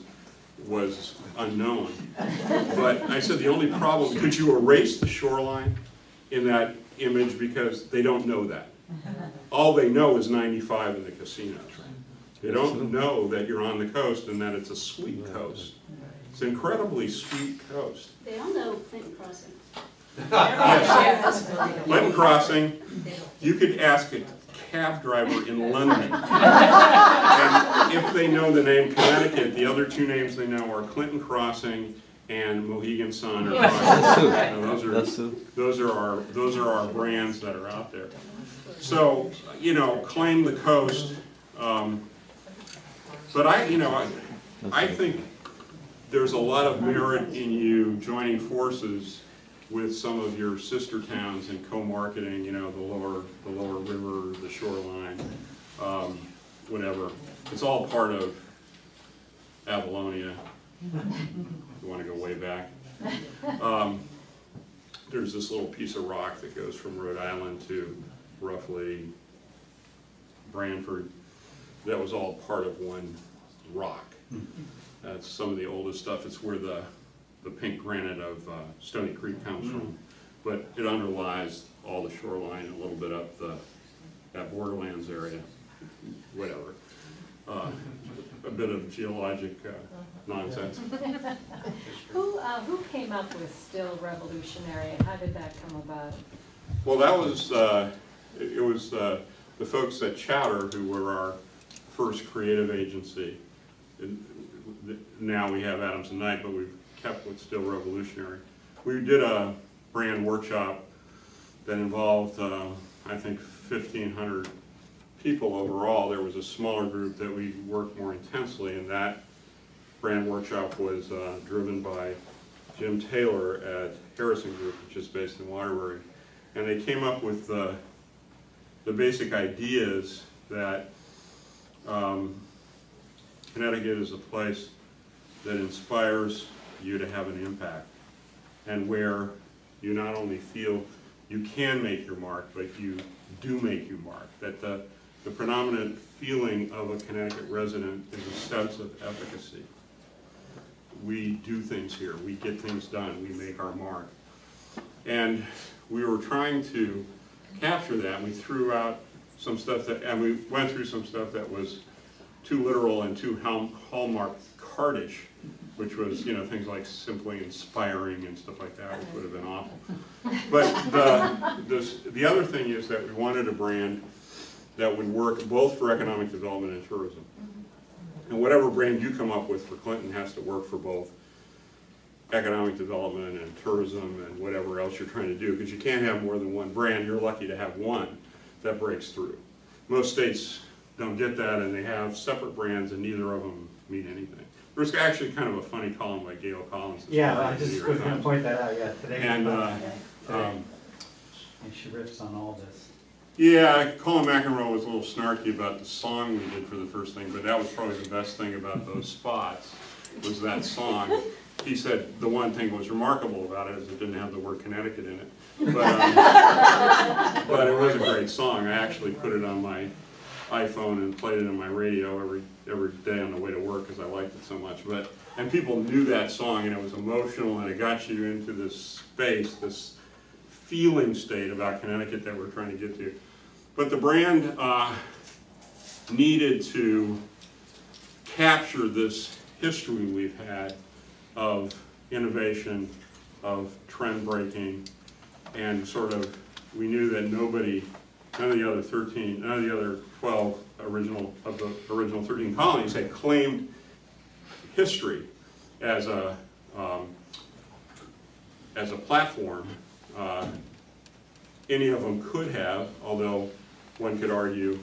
was unknown. But I said, the only problem, could you erase the shoreline in that image, because they don't know that. All they know is ninety-five and the casinos. They don't know that you're on the coast and that it's a sweet coast. It's an incredibly sweet coast. They all know Clinton Crossing. Yes, Clinton Crossing, you could ask a cab driver in London. And if they know the name Connecticut, the other two names they know are Clinton Crossing and Mohegan Sun or Crossing. Those are, those are our, those are our brands that are out there. So, you know, claim the coast, um, but I, you know, I, I think there's a lot of merit in you joining forces with some of your sister towns and co-marketing, you know, the lower, the lower river, the shoreline, um, whatever. It's all part of Avalonia. You wanna go way back. Um, There's this little piece of rock that goes from Rhode Island to roughly Branford. That was all part of one rock. That's some of the oldest stuff. It's where the, the pink granite of uh, Stony Creek comes from. But it underlies all the shoreline, a little bit up the, that borderlands area, whatever. Uh, A bit of geologic uh, nonsense. Who, uh, who came up with Still Revolutionary, how did that come about? Well, that was, uh, it it was uh, the folks at Chowder who were our first creative agency. And Now we have Adams and Knight, but we've kept what's still revolutionary. we did a brand workshop that involved, uh, I think, fifteen hundred people overall. There was a smaller group that we worked more intensely, and that brand workshop was uh, driven by Jim Taylor at Harrison Group, which is based in Waterbury. And they came up with the, the basic ideas that um, Connecticut is a place that inspires you to have an impact and where you not only feel you can make your mark, but you do make your mark. That the, the predominant feeling of a Connecticut resident is a sense of efficacy. We do things here, we get things done, we make our mark. And we were trying to capture that, we threw out some stuff that, and we went through some stuff that was too literal and too hallmark cardish, which was, you know, things like simply inspiring and stuff like that, which would have been awful. But the, this, the other thing is that we wanted a brand that would work both for economic development and tourism. And whatever brand you come up with for Clinton has to work for both economic development and tourism and whatever else you're trying to do, because you can't have more than one brand. You're lucky to have one that breaks through. Most states don't get that, and they have separate brands, and neither of them mean anything. There's actually kind of a funny column by Gail Collins. Yeah, I in the New just was gonna point that out, yeah, today. And, uh, today. Um, And she riffs on all this. Yeah, Colin McEnroe was a little snarky about the song we did for the first thing, but that was probably the best thing about those spots, was that song. He said the one thing that was remarkable about it is it didn't have the word Connecticut in it. But, um, but it was a great song. I actually put it on my iPhone and played it in my radio every, every day on the way to work because I liked it so much. But, and people knew that song and it was emotional and it got you into this space, this feeling state about Connecticut that we're trying to get to. But the brand uh, needed to capture this history we've had of innovation, of trend breaking, and sort of, we knew that nobody, none of the other 13, none of the other 12 original, of the original 13 colonies had claimed history as a, um, as a platform. Uh, Any of them could have, although one could argue,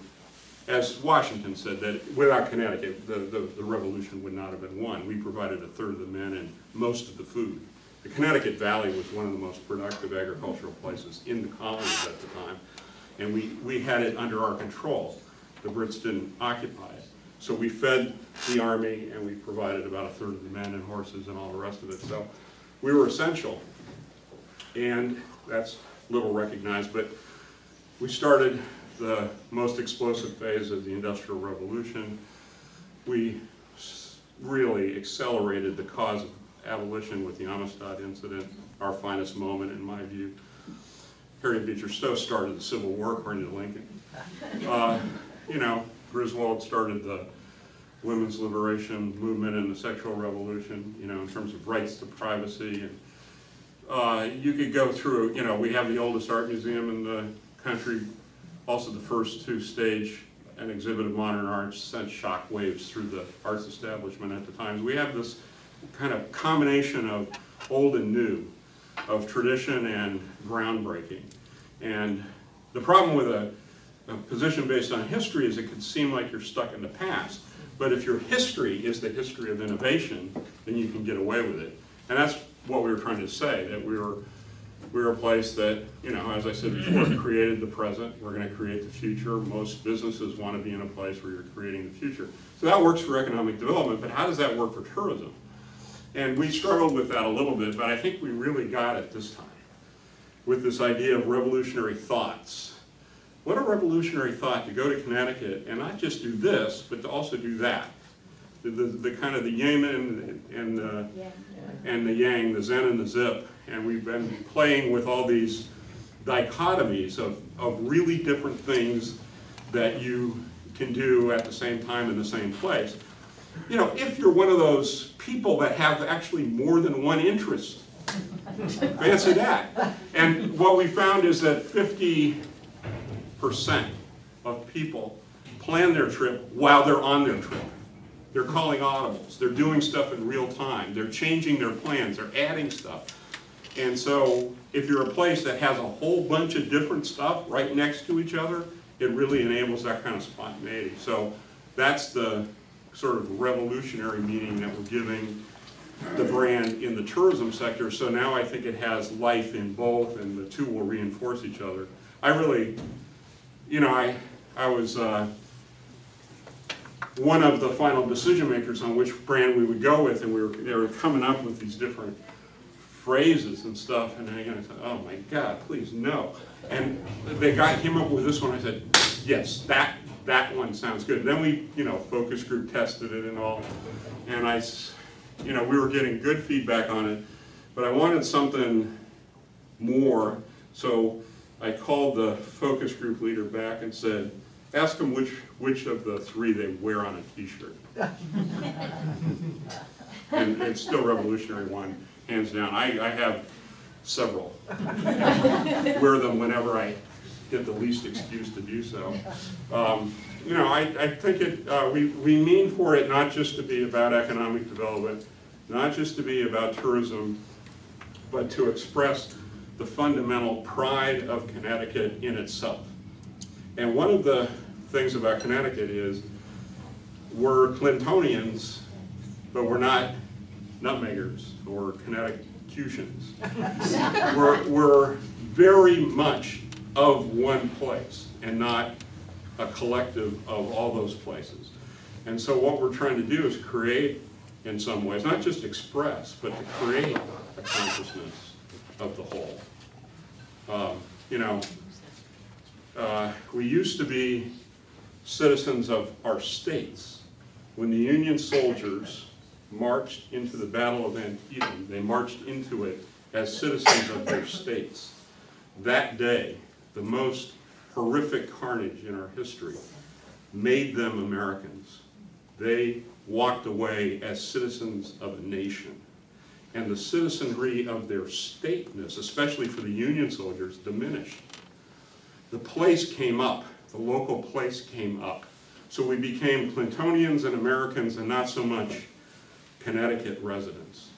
as Washington said, that without Connecticut, the, the, the revolution would not have been won. We provided a third of the men and most of the food. The Connecticut Valley was one of the most productive agricultural places in the colonies at the time, and we, we had it under our control. The Brits didn't occupy it. So we fed the army and we provided about a third of the men and horses and all the rest of it. So we were essential. And that's little recognized, but we started the most explosive phase of the Industrial Revolution. We really accelerated the cause of abolition with the Amistad incident, our finest moment in my view. Harriet Beecher Stowe started the Civil War according to Lincoln. Uh, You know, Griswold started the women's liberation movement and the sexual revolution, you know, in terms of rights to privacy and uh, you could go through, you know, we have the oldest art museum in the country, also the first to stage an exhibit of modern art, sent shock waves through the arts establishment at the times. We have this kind of combination of old and new, of tradition and groundbreaking. And the problem with a, a position based on history is it can seem like you're stuck in the past. But if your history is the history of innovation, then you can get away with it. And that's what we were trying to say, that we were, we were a place that, you know, as I said before, created the present, we're gonna create the future. Most businesses wanna be in a place where you're creating the future. So that works for economic development, but how does that work for tourism? And we struggled with that a little bit, but I think we really got it this time, with this idea of revolutionary thoughts. What a revolutionary thought to go to Connecticut and not just do this, but to also do that. The, the, the kind of the yin and, and the, and the yang, the zen and the zip, and we've been playing with all these dichotomies of, of really different things that you can do at the same time in the same place. You know, if you're one of those people that have actually more than one interest, fancy that. And what we found is that fifty percent of people plan their trip while they're on their trip. They're calling audibles, they're doing stuff in real time, they're changing their plans, they're adding stuff. And so if you're a place that has a whole bunch of different stuff right next to each other, it really enables that kind of spontaneity. So that's the sort of revolutionary meaning that we're giving the brand in the tourism sector. So now I think it has life in both and the two will reinforce each other. I really, you know, I, I was, uh, one of the final decision makers on which brand we would go with, and we were, they were coming up with these different phrases and stuff, and I kind of said, oh my God, please, no. And they got, came up with this one, I said, yes, that, that one sounds good. Then we, you know, focus group tested it and all, and I, you know, we were getting good feedback on it, but I wanted something more, so I called the focus group leader back and said, ask them which, which of the three they wear on a t-shirt. And it's still revolutionary one, hands down. I, I have several. Wear them whenever I get the least excuse to do so. Um, You know, I, I think it, uh, we, we mean for it not just to be about economic development, not just to be about tourism, but to express the fundamental pride of Connecticut in itself. And one of the things about Connecticut is we're Clintonians, but we're not nutmeggers or Connecticutians. We're, we're very much of one place and not a collective of all those places. And so what we're trying to do is create, in some ways, not just express, but to create a consciousness of the whole. Um, You know, uh, we used to be citizens of our states. When the Union soldiers marched into the Battle of Antietam, they marched into it as citizens of their states. That day, the most horrific carnage in our history made them Americans. They walked away as citizens of a nation. And the citizenry of their stateness, especially for the Union soldiers, diminished. The place came up, the local place came up. So we became Clintonians and Americans and not so much Connecticut residents.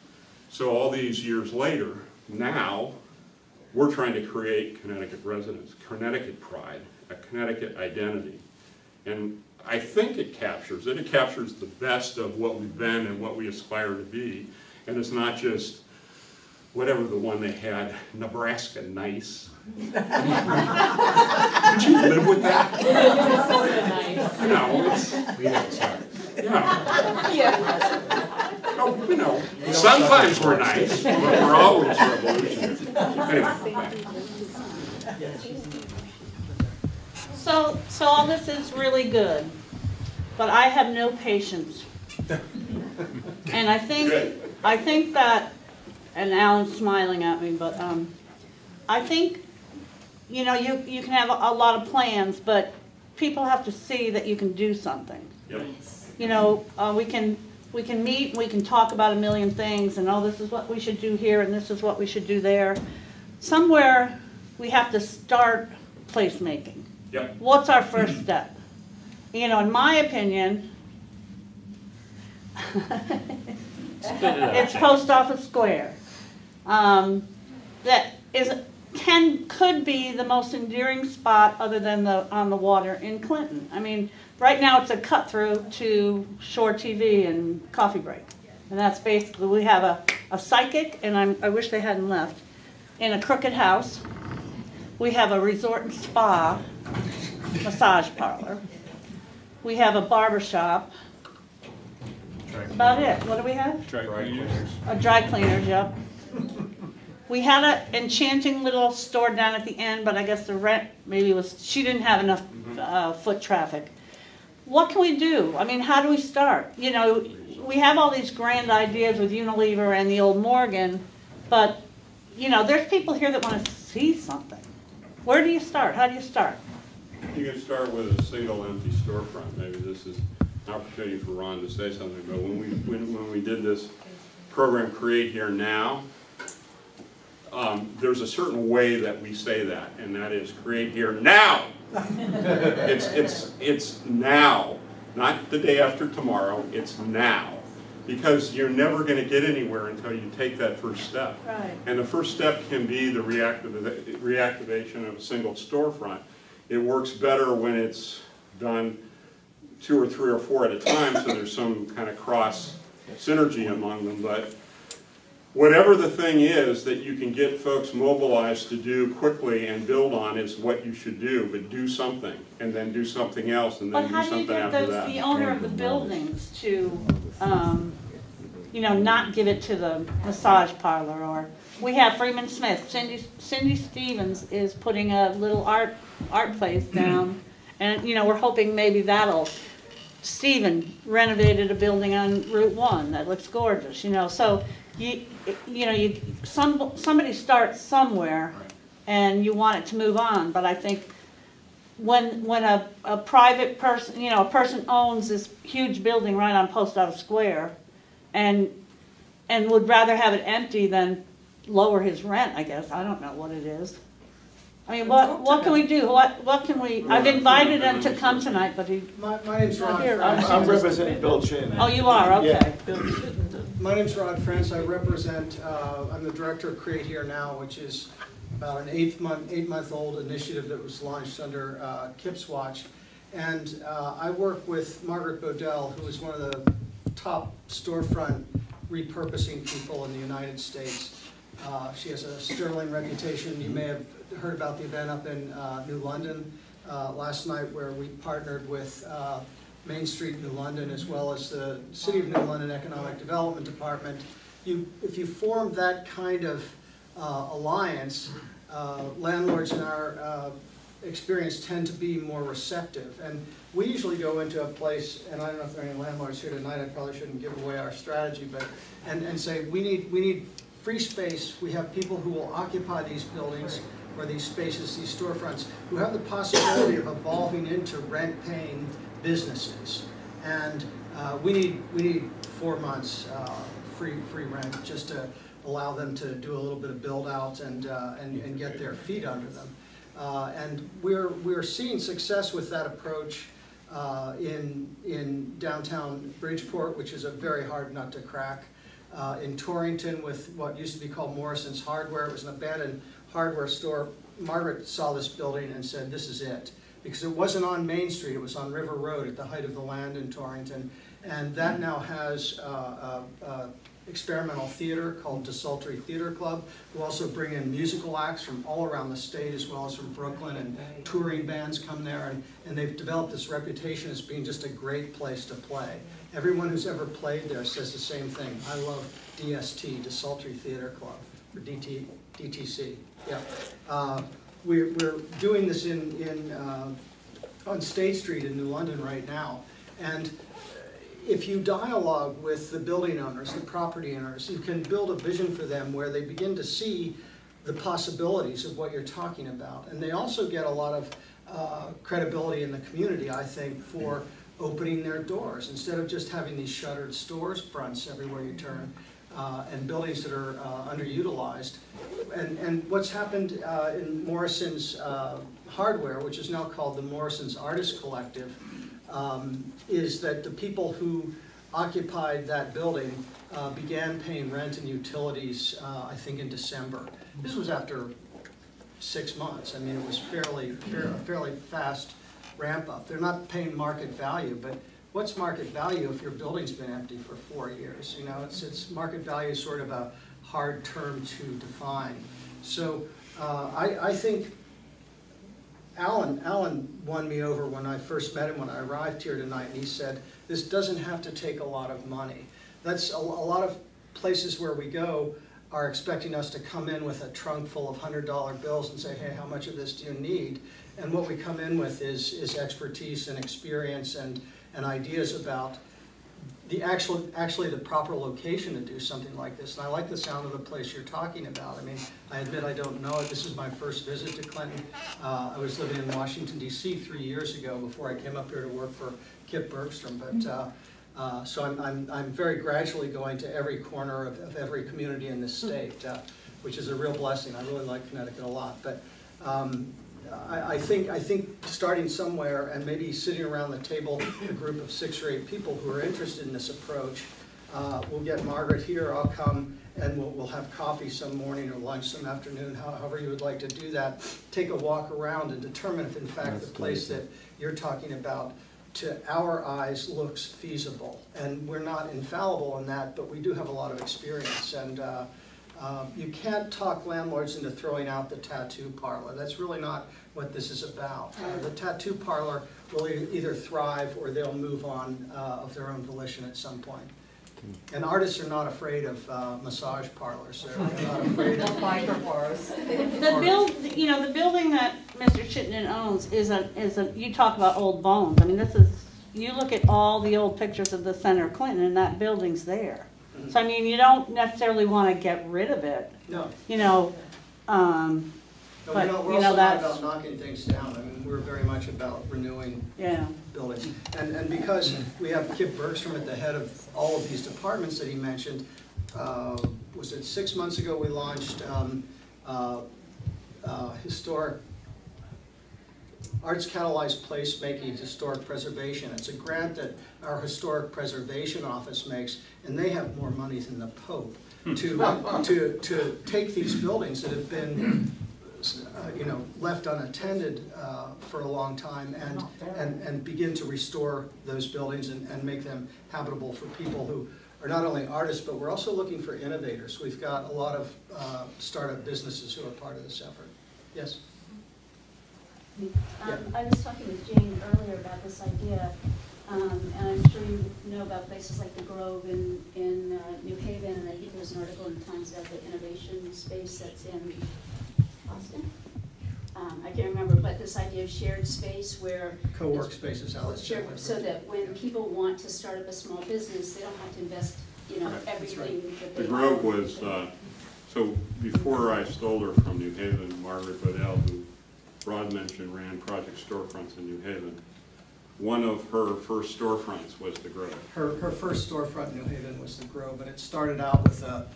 So all these years later, now, we're trying to create Connecticut residents, Connecticut pride, a Connecticut identity. And I think it captures it. It captures the best of what we've been and what we aspire to be. And it's not just whatever the one they had, Nebraska nice. Could you live with that? Sort of nice. You know, it's, We have to yeah. Yeah. Oh, you know, sometimes we're nice, but we're always revolutionary. Anyway, So, so all this is really good, but I have no patience. And I think, I think that, and Alan's smiling at me, but, um, I think, you know, you, you can have a, a lot of plans, but people have to see that you can do something. Yep. You know, uh, we can, we can meet, and we can talk about a million things, and oh, this is what we should do here, and this is what we should do there. Somewhere, we have to start placemaking Yep. what's our first step? You know, in my opinion, it's Post Office Square. Um, that is, can, could be the most endearing spot other than the, on the water in Clinton. I mean, right now it's a cut through to Shore TV and Coffee Break. And that's basically, we have a, a psychic, and I'm, I wish they hadn't left, in a crooked house. We have a resort and spa, massage parlor. We have a barber shop. About it. What do we have? A dry cleaners, yep. We had an enchanting little store down at the end, but I guess the rent maybe was, she didn't have enough uh, foot traffic. What can we do? I mean, how do we start? You know, we have all these grand ideas with Unilever and the old Morgan, but, you know, there's people here that want to see something. Where do you start? How do you start? You can start with a single empty storefront. Maybe this is an opportunity for Ron to say something. But when we, when, when we did this program, Create Here Now, um, there's a certain way that we say that, and that is create here now. It's, it's, it's now, not the day after tomorrow, it's now. Because you're never gonna get anywhere until you take that first step. Right. And the first step can be the reactiv- reactivation of a single storefront. It works better when it's done two or three or four at a time, so there's some kind of cross synergy among them, but whatever the thing is that you can get folks mobilized to do quickly and build on is what you should do, but do something, and then do something else, and But then do how do you get after the, owner of the buildings to, um, you know, not give it to the massage parlor or, we have Freeman Smith, Cindy, Cindy Stevens is putting a little art, art place down. And, you know, we're hoping maybe that'll, Steven renovated a building on Route One that looks gorgeous, you know, so you, you know, you, some, somebody starts somewhere and you want it to move on, but I think when, when a, a private person, you know, a person owns this huge building right on Post Office Square and, and would rather have it empty than lower his rent, I guess, I don't know what it is. I mean, what, what can we do, what, what can we, I've invited him to come tonight, but he, My, my name's Not Ron here, Frantz. I'm- I'm representing Bill Chin. oh, you are, Yeah. My name's Rod Frantz. I represent, uh, I'm the director of Create Here Now, which is about an eighth month, eight-month-old initiative that was launched under uh, Kip's Watch. And uh, I work with Margaret Bodell, who is one of the top storefront repurposing people in the United States. Uh, She has a sterling reputation. You may have heard about the event up in uh, New London uh, last night where we partnered with uh, Main Street New London as well as the City of New London Economic Development Department. You, if you form that kind of uh, alliance, uh, landlords in our uh, experience tend to be more receptive. And we usually go into a place, and I don't know if there are any landlords here tonight, I probably shouldn't give away our strategy, but, and, and say, we need, we need free space. We have people who will occupy these buildings or these spaces, these storefronts, who have the possibility of evolving into rent-paying businesses. And uh, we need, we need four months uh, free, free rent just to allow them to do a little bit of build-out and, uh, and, and get their feet under them. Uh, And we're, we're seeing success with that approach uh, in, in downtown Bridgeport, which is a very hard nut to crack. Uh, In Torrington with what used to be called Morrison's Hardware, it was an abandoned hardware store. Margaret saw this building and said, this is it. Because it wasn't on Main Street, it was on River Road at the height of the land in Torrington. And that now has uh, a, a experimental theater called Desultory Theater Club, who also bring in musical acts from all around the state as well as from Brooklyn, and touring bands come there, and, and they've developed this reputation as being just a great place to play. Everyone who's ever played there says the same thing, I love DST, Desultory Theater Club, or DT, DTC, yeah. Uh, We're, we're doing this in, in, uh, on State Street in New London right now, and if you dialogue with the building owners, the property owners, you can build a vision for them where they begin to see the possibilities of what you're talking about. And they also get a lot of uh, credibility in the community, I think, for opening their doors. Instead of just having these shuttered stores fronts everywhere you turn, uh, and buildings that are uh, underutilized. And, and what's happened uh, in Morrison's uh, Hardware, which is now called the Morrison's Artist Collective, um, is that the people who occupied that building uh, began paying rent and utilities, uh, I think, in December. This was after six months. I mean, it was fairly, fairly fast ramp up. They're not paying market value, but what's market value if your building's been empty for four years? You know, it's, it's, market value is sort of a hard term to define. So uh, I, I think Alan, Alan won me over when I first met him, when I arrived here tonight, and he said, this doesn't have to take a lot of money. That's, a, a lot of places where we go are expecting us to come in with a trunk full of hundred dollar bills and say, hey, how much of this do you need? And what we come in with is, is expertise and experience and, and ideas about the actual, actually the proper location to do something like this. And I like the sound of the place you're talking about. I mean, I admit I don't know it. This is my first visit to Clinton. Uh, I was living in Washington DC three years ago before I came up here to work for Kip Bergstrom. But, uh, uh, so I'm, I'm, I'm very gradually going to every corner of, of every community in this state, uh, which is a real blessing. I really like Connecticut a lot. But um, I, I think, I think starting somewhere and maybe sitting around the table, a group of six or eight people who are interested in this approach, Uh, We'll get Margaret here, I'll come, and we'll, we'll have coffee some morning or lunch some afternoon, however you would like to do that. Take a walk around and determine if in fact the place that you're talking about, to our eyes, looks feasible. And we're not infallible in that, but we do have a lot of experience. And uh, uh, you can't talk landlords into throwing out the tattoo parlor. That's really not what this is about. Uh, The tattoo parlor will e- either thrive or they'll move on uh, of their own volition at some point. And artists are not afraid of uh, massage parlors. They're not afraid of The build, you know, the building that Mr. Chittenden owns is a, is a, you talk about old bones. I mean, this is, you look at all the old pictures of the center of Clinton and that building's there. So I mean, you don't necessarily wanna get rid of it, No, you know, um, no, But, we're not- we're you know, also not that's- about knocking things down. I mean, we're very much about renewing yeah. buildings. And, and because we have Kip Bergstrom at the head of all of these departments that he mentioned, uh, was it six months ago, we launched um, uh, uh, historic, Arts Catalyzed Placemaking Historic Preservation. It's a grant that our Historic Preservation Office makes, and they have more money than the Pope to, to, to take these buildings that have been uh, you know, left unattended uh, for a long time and, and, and begin to restore those buildings and, and make them habitable for people who are not only artists, but we're also looking for innovators. We've got a lot of uh, startup businesses who are part of this effort. Yes? Um, I was talking with Jane earlier about this idea, um, and I'm sure you know about places like the Grove in, in uh, New Haven, and I think there's an article in the Times about the innovation space that's in Boston. Um, I can't remember, but this idea of shared space where. Co-work spaces, Alice. Shared- So that when people want to start up a small business, they don't have to invest, you know, Right. everything that they. The Grove was, uh, so before I stole her from New Haven, Margaret Bodell, who Rod mentioned ran Project Storefronts in New Haven, one of her first storefronts was the Grove. Her, her first storefront in New Haven was the Grove, but it started out with a,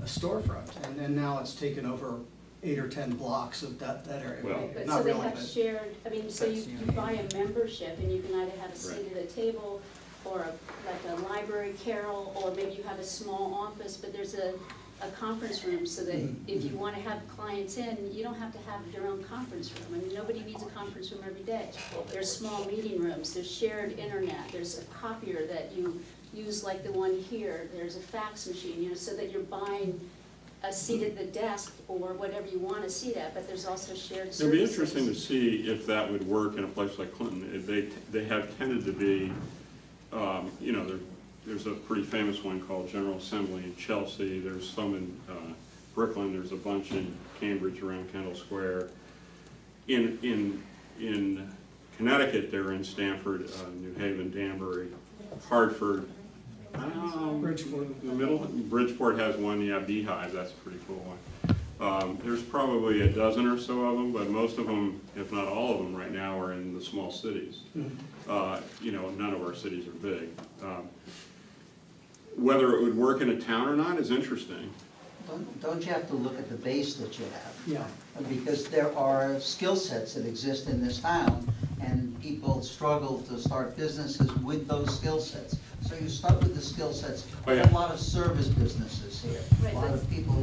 a storefront, and then now it's taken over eight or 10 blocks of that, that area. Well- But Not so they really, have but- shared, I mean, so you, you buy a membership and you can either have a seat Right. at a table or a, like a library carrel, or maybe you have a small office, but there's a, a conference room so that Mm-hmm. if you wanna have clients in, you don't have to have your own conference room. I mean, nobody needs a conference room every day. There's small meeting rooms, there's shared internet, there's a copier that you use like the one here, there's a fax machine, you know, so that you're buying a seat at the desk or whatever you want to seat at, but there's also shared. It'd be interesting to see if that would work in a place like Clinton. They, they have tended to be, um, you know, there, there's a pretty famous one called General Assembly in Chelsea. There's some in uh, Brooklyn, there's a bunch in Cambridge around Kendall Square. In, in, in Connecticut, they're in Stamford, uh, New Haven, Danbury, Hartford. um, Bridgeport. The middle, Bridgeport has one, yeah, Beehive, that's a pretty cool one. Um, There's probably a dozen or so of them, but most of them, if not all of them, right now are in the small cities. Uh, You know, none of our cities are big. Um, Whether it would work in a town or not is interesting. Don't- Don't you have to look at the base that you have? Yeah. Because there are skill sets that exist in this town, and people struggle to start businesses with those skill sets. So you start with the skill sets. Oh, yeah. a lot of service businesses here, a lot of people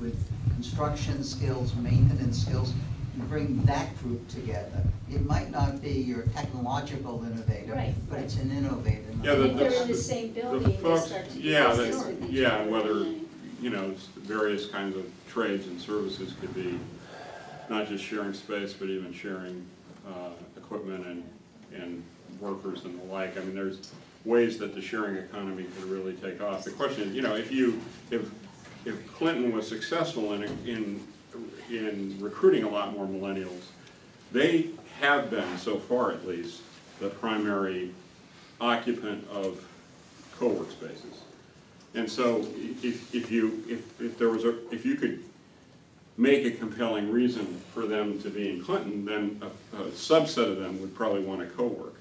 with construction skills, maintenance skills. You bring that group together. It might not be your technological innovator, Right, but right. it's an innovator. Yeah, And the- if they're in the- the same The building, they folks- start to Yeah, the- yeah, whether, you know, various kinds of trades and services could be not just sharing space, but even sharing uh, equipment and, and workers and the like. I mean, there's ways that the sharing economy could really take off. The question is, you know, if you, if, if Clinton was successful in, in, in recruiting a lot more millennials, they have been, so far at least, the primary occupant of co-work spaces. And so if, if you, if, if there was a, if you could make a compelling reason for them to be in Clinton, then a, a subset of them would probably want to co-work.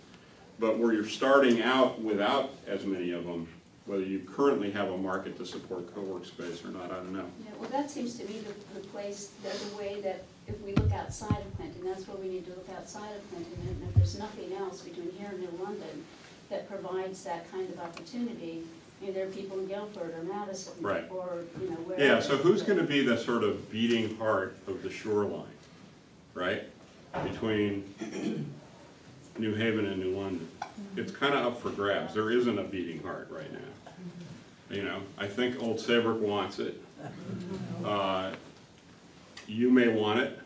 But where you're starting out without as many of them, whether you currently have a market to support co-work space or not, I don't know. Yeah, well, that seems to be the, the place, the, the way that if we look outside of Clinton, that's where we need to look outside of Clinton. And if there's nothing else between here and New London that provides that kind of opportunity, I mean, there are people in Guilford or Madison. Right. Or, you know, wherever. Yeah, so who's gonna be the sort of beating heart of the shoreline, right? Between New Haven and New London? It's kinda up for grabs. There isn't a beating heart right now. You know, I think Old Saybrook wants it. Uh, You may want it.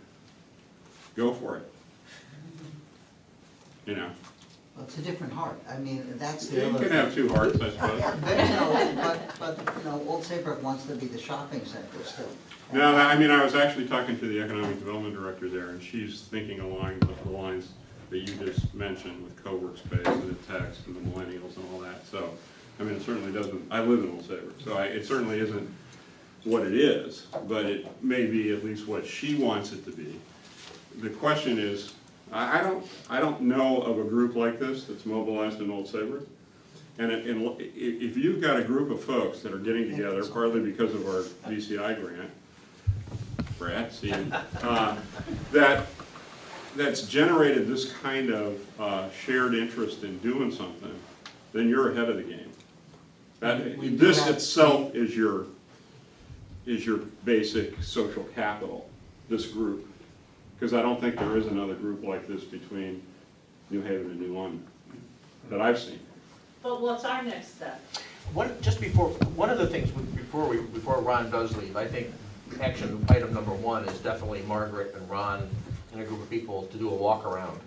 Go for it. You know, Well, It's a different heart. I mean, that's the you can have two hearts, I suppose. Yeah, but, you know, but, but, you know, Old Saybrook wants to be the shopping center still. No, I mean, I was actually talking to the economic development director there, and she's thinking along the- the lines that you just mentioned with co-work space and the text and the millennials and all that, so, I mean, it certainly doesn't, I live in Old Saybrook, so I, it certainly isn't what it is, but it may be at least what she wants it to be. The question is, I, I don't, I don't know of a group like this that's mobilized in Old Saybrook. And it- and if you've got a group of folks that are getting together, partly because of our VCI grant, Brad, see uh, that, that's generated this kind of uh, shared interest in doing something, then you're ahead of the game. That, We do this have- itself is your, is your basic social capital, this group. Because I don't think there is another group like this between New Haven and New London, that I've seen. But what's our next step? One, just before, one of the things, before we, before Ron does leave, I think action item number one is definitely Margaret and Ron and a group of people to do a walk around.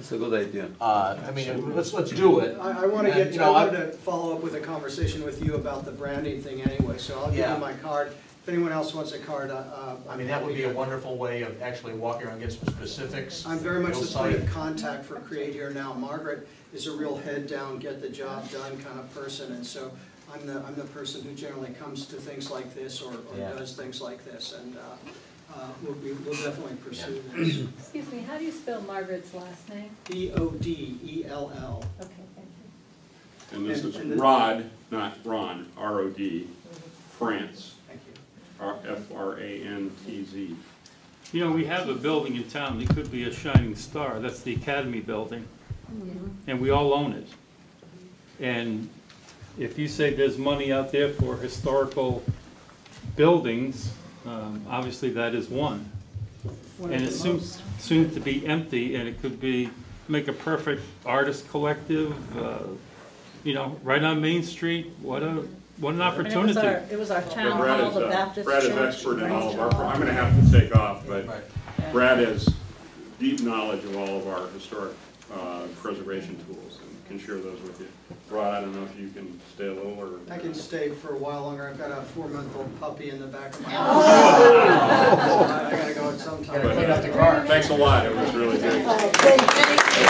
That's a good idea. Uh, I mean, let's, let's do it. I, I wanna get, you know, I- wanted to follow up with a conversation with you about the branding thing anyway, so I'll give Yeah. you my card. If anyone else wants a card, uh, uh. I mean, that would be a wonderful way of actually walking around, get some specifics. I'm very much real the point of site. contact for Create Here Now. Margaret is a real head down, get the job done kind of person, and so I'm the, I'm the person who generally comes to things like this or, or Yeah. does things like this, and, uh, uh, we'll, be- we'll definitely pursue this. Excuse me, how do you spell Margaret's last name? E O D E L L. Okay, thank you. And this And- is and the- Rod, not Ron, R-O-D, Frantz, Thank you. R- F-R-A-N-T-Z. You know, we have a building in town that could be a shining star, that's the Academy Building, and we all own it. And if you say there's money out there for historical buildings, um, obviously that is one. One And of it's soon, soon to be empty, and it could be, make a perfect artist collective, uh, you know, right on Main Street, what a, what an And it was opportunity. our, it was our town Brad hall, is, the uh, Baptist Brad is church. expert in all of our, Hall. I'm gonna have to take off, but Yeah. Brad has deep knowledge of all of our historic uh, preservation tools and can share those with you. Rod, I don't know if you can stay a little or. I can stay for a while longer. I've got a four-month-old puppy in the back of my Oh. house. I gotta go at some time. Gotta the car. Thanks a lot, it was really good. Thank you.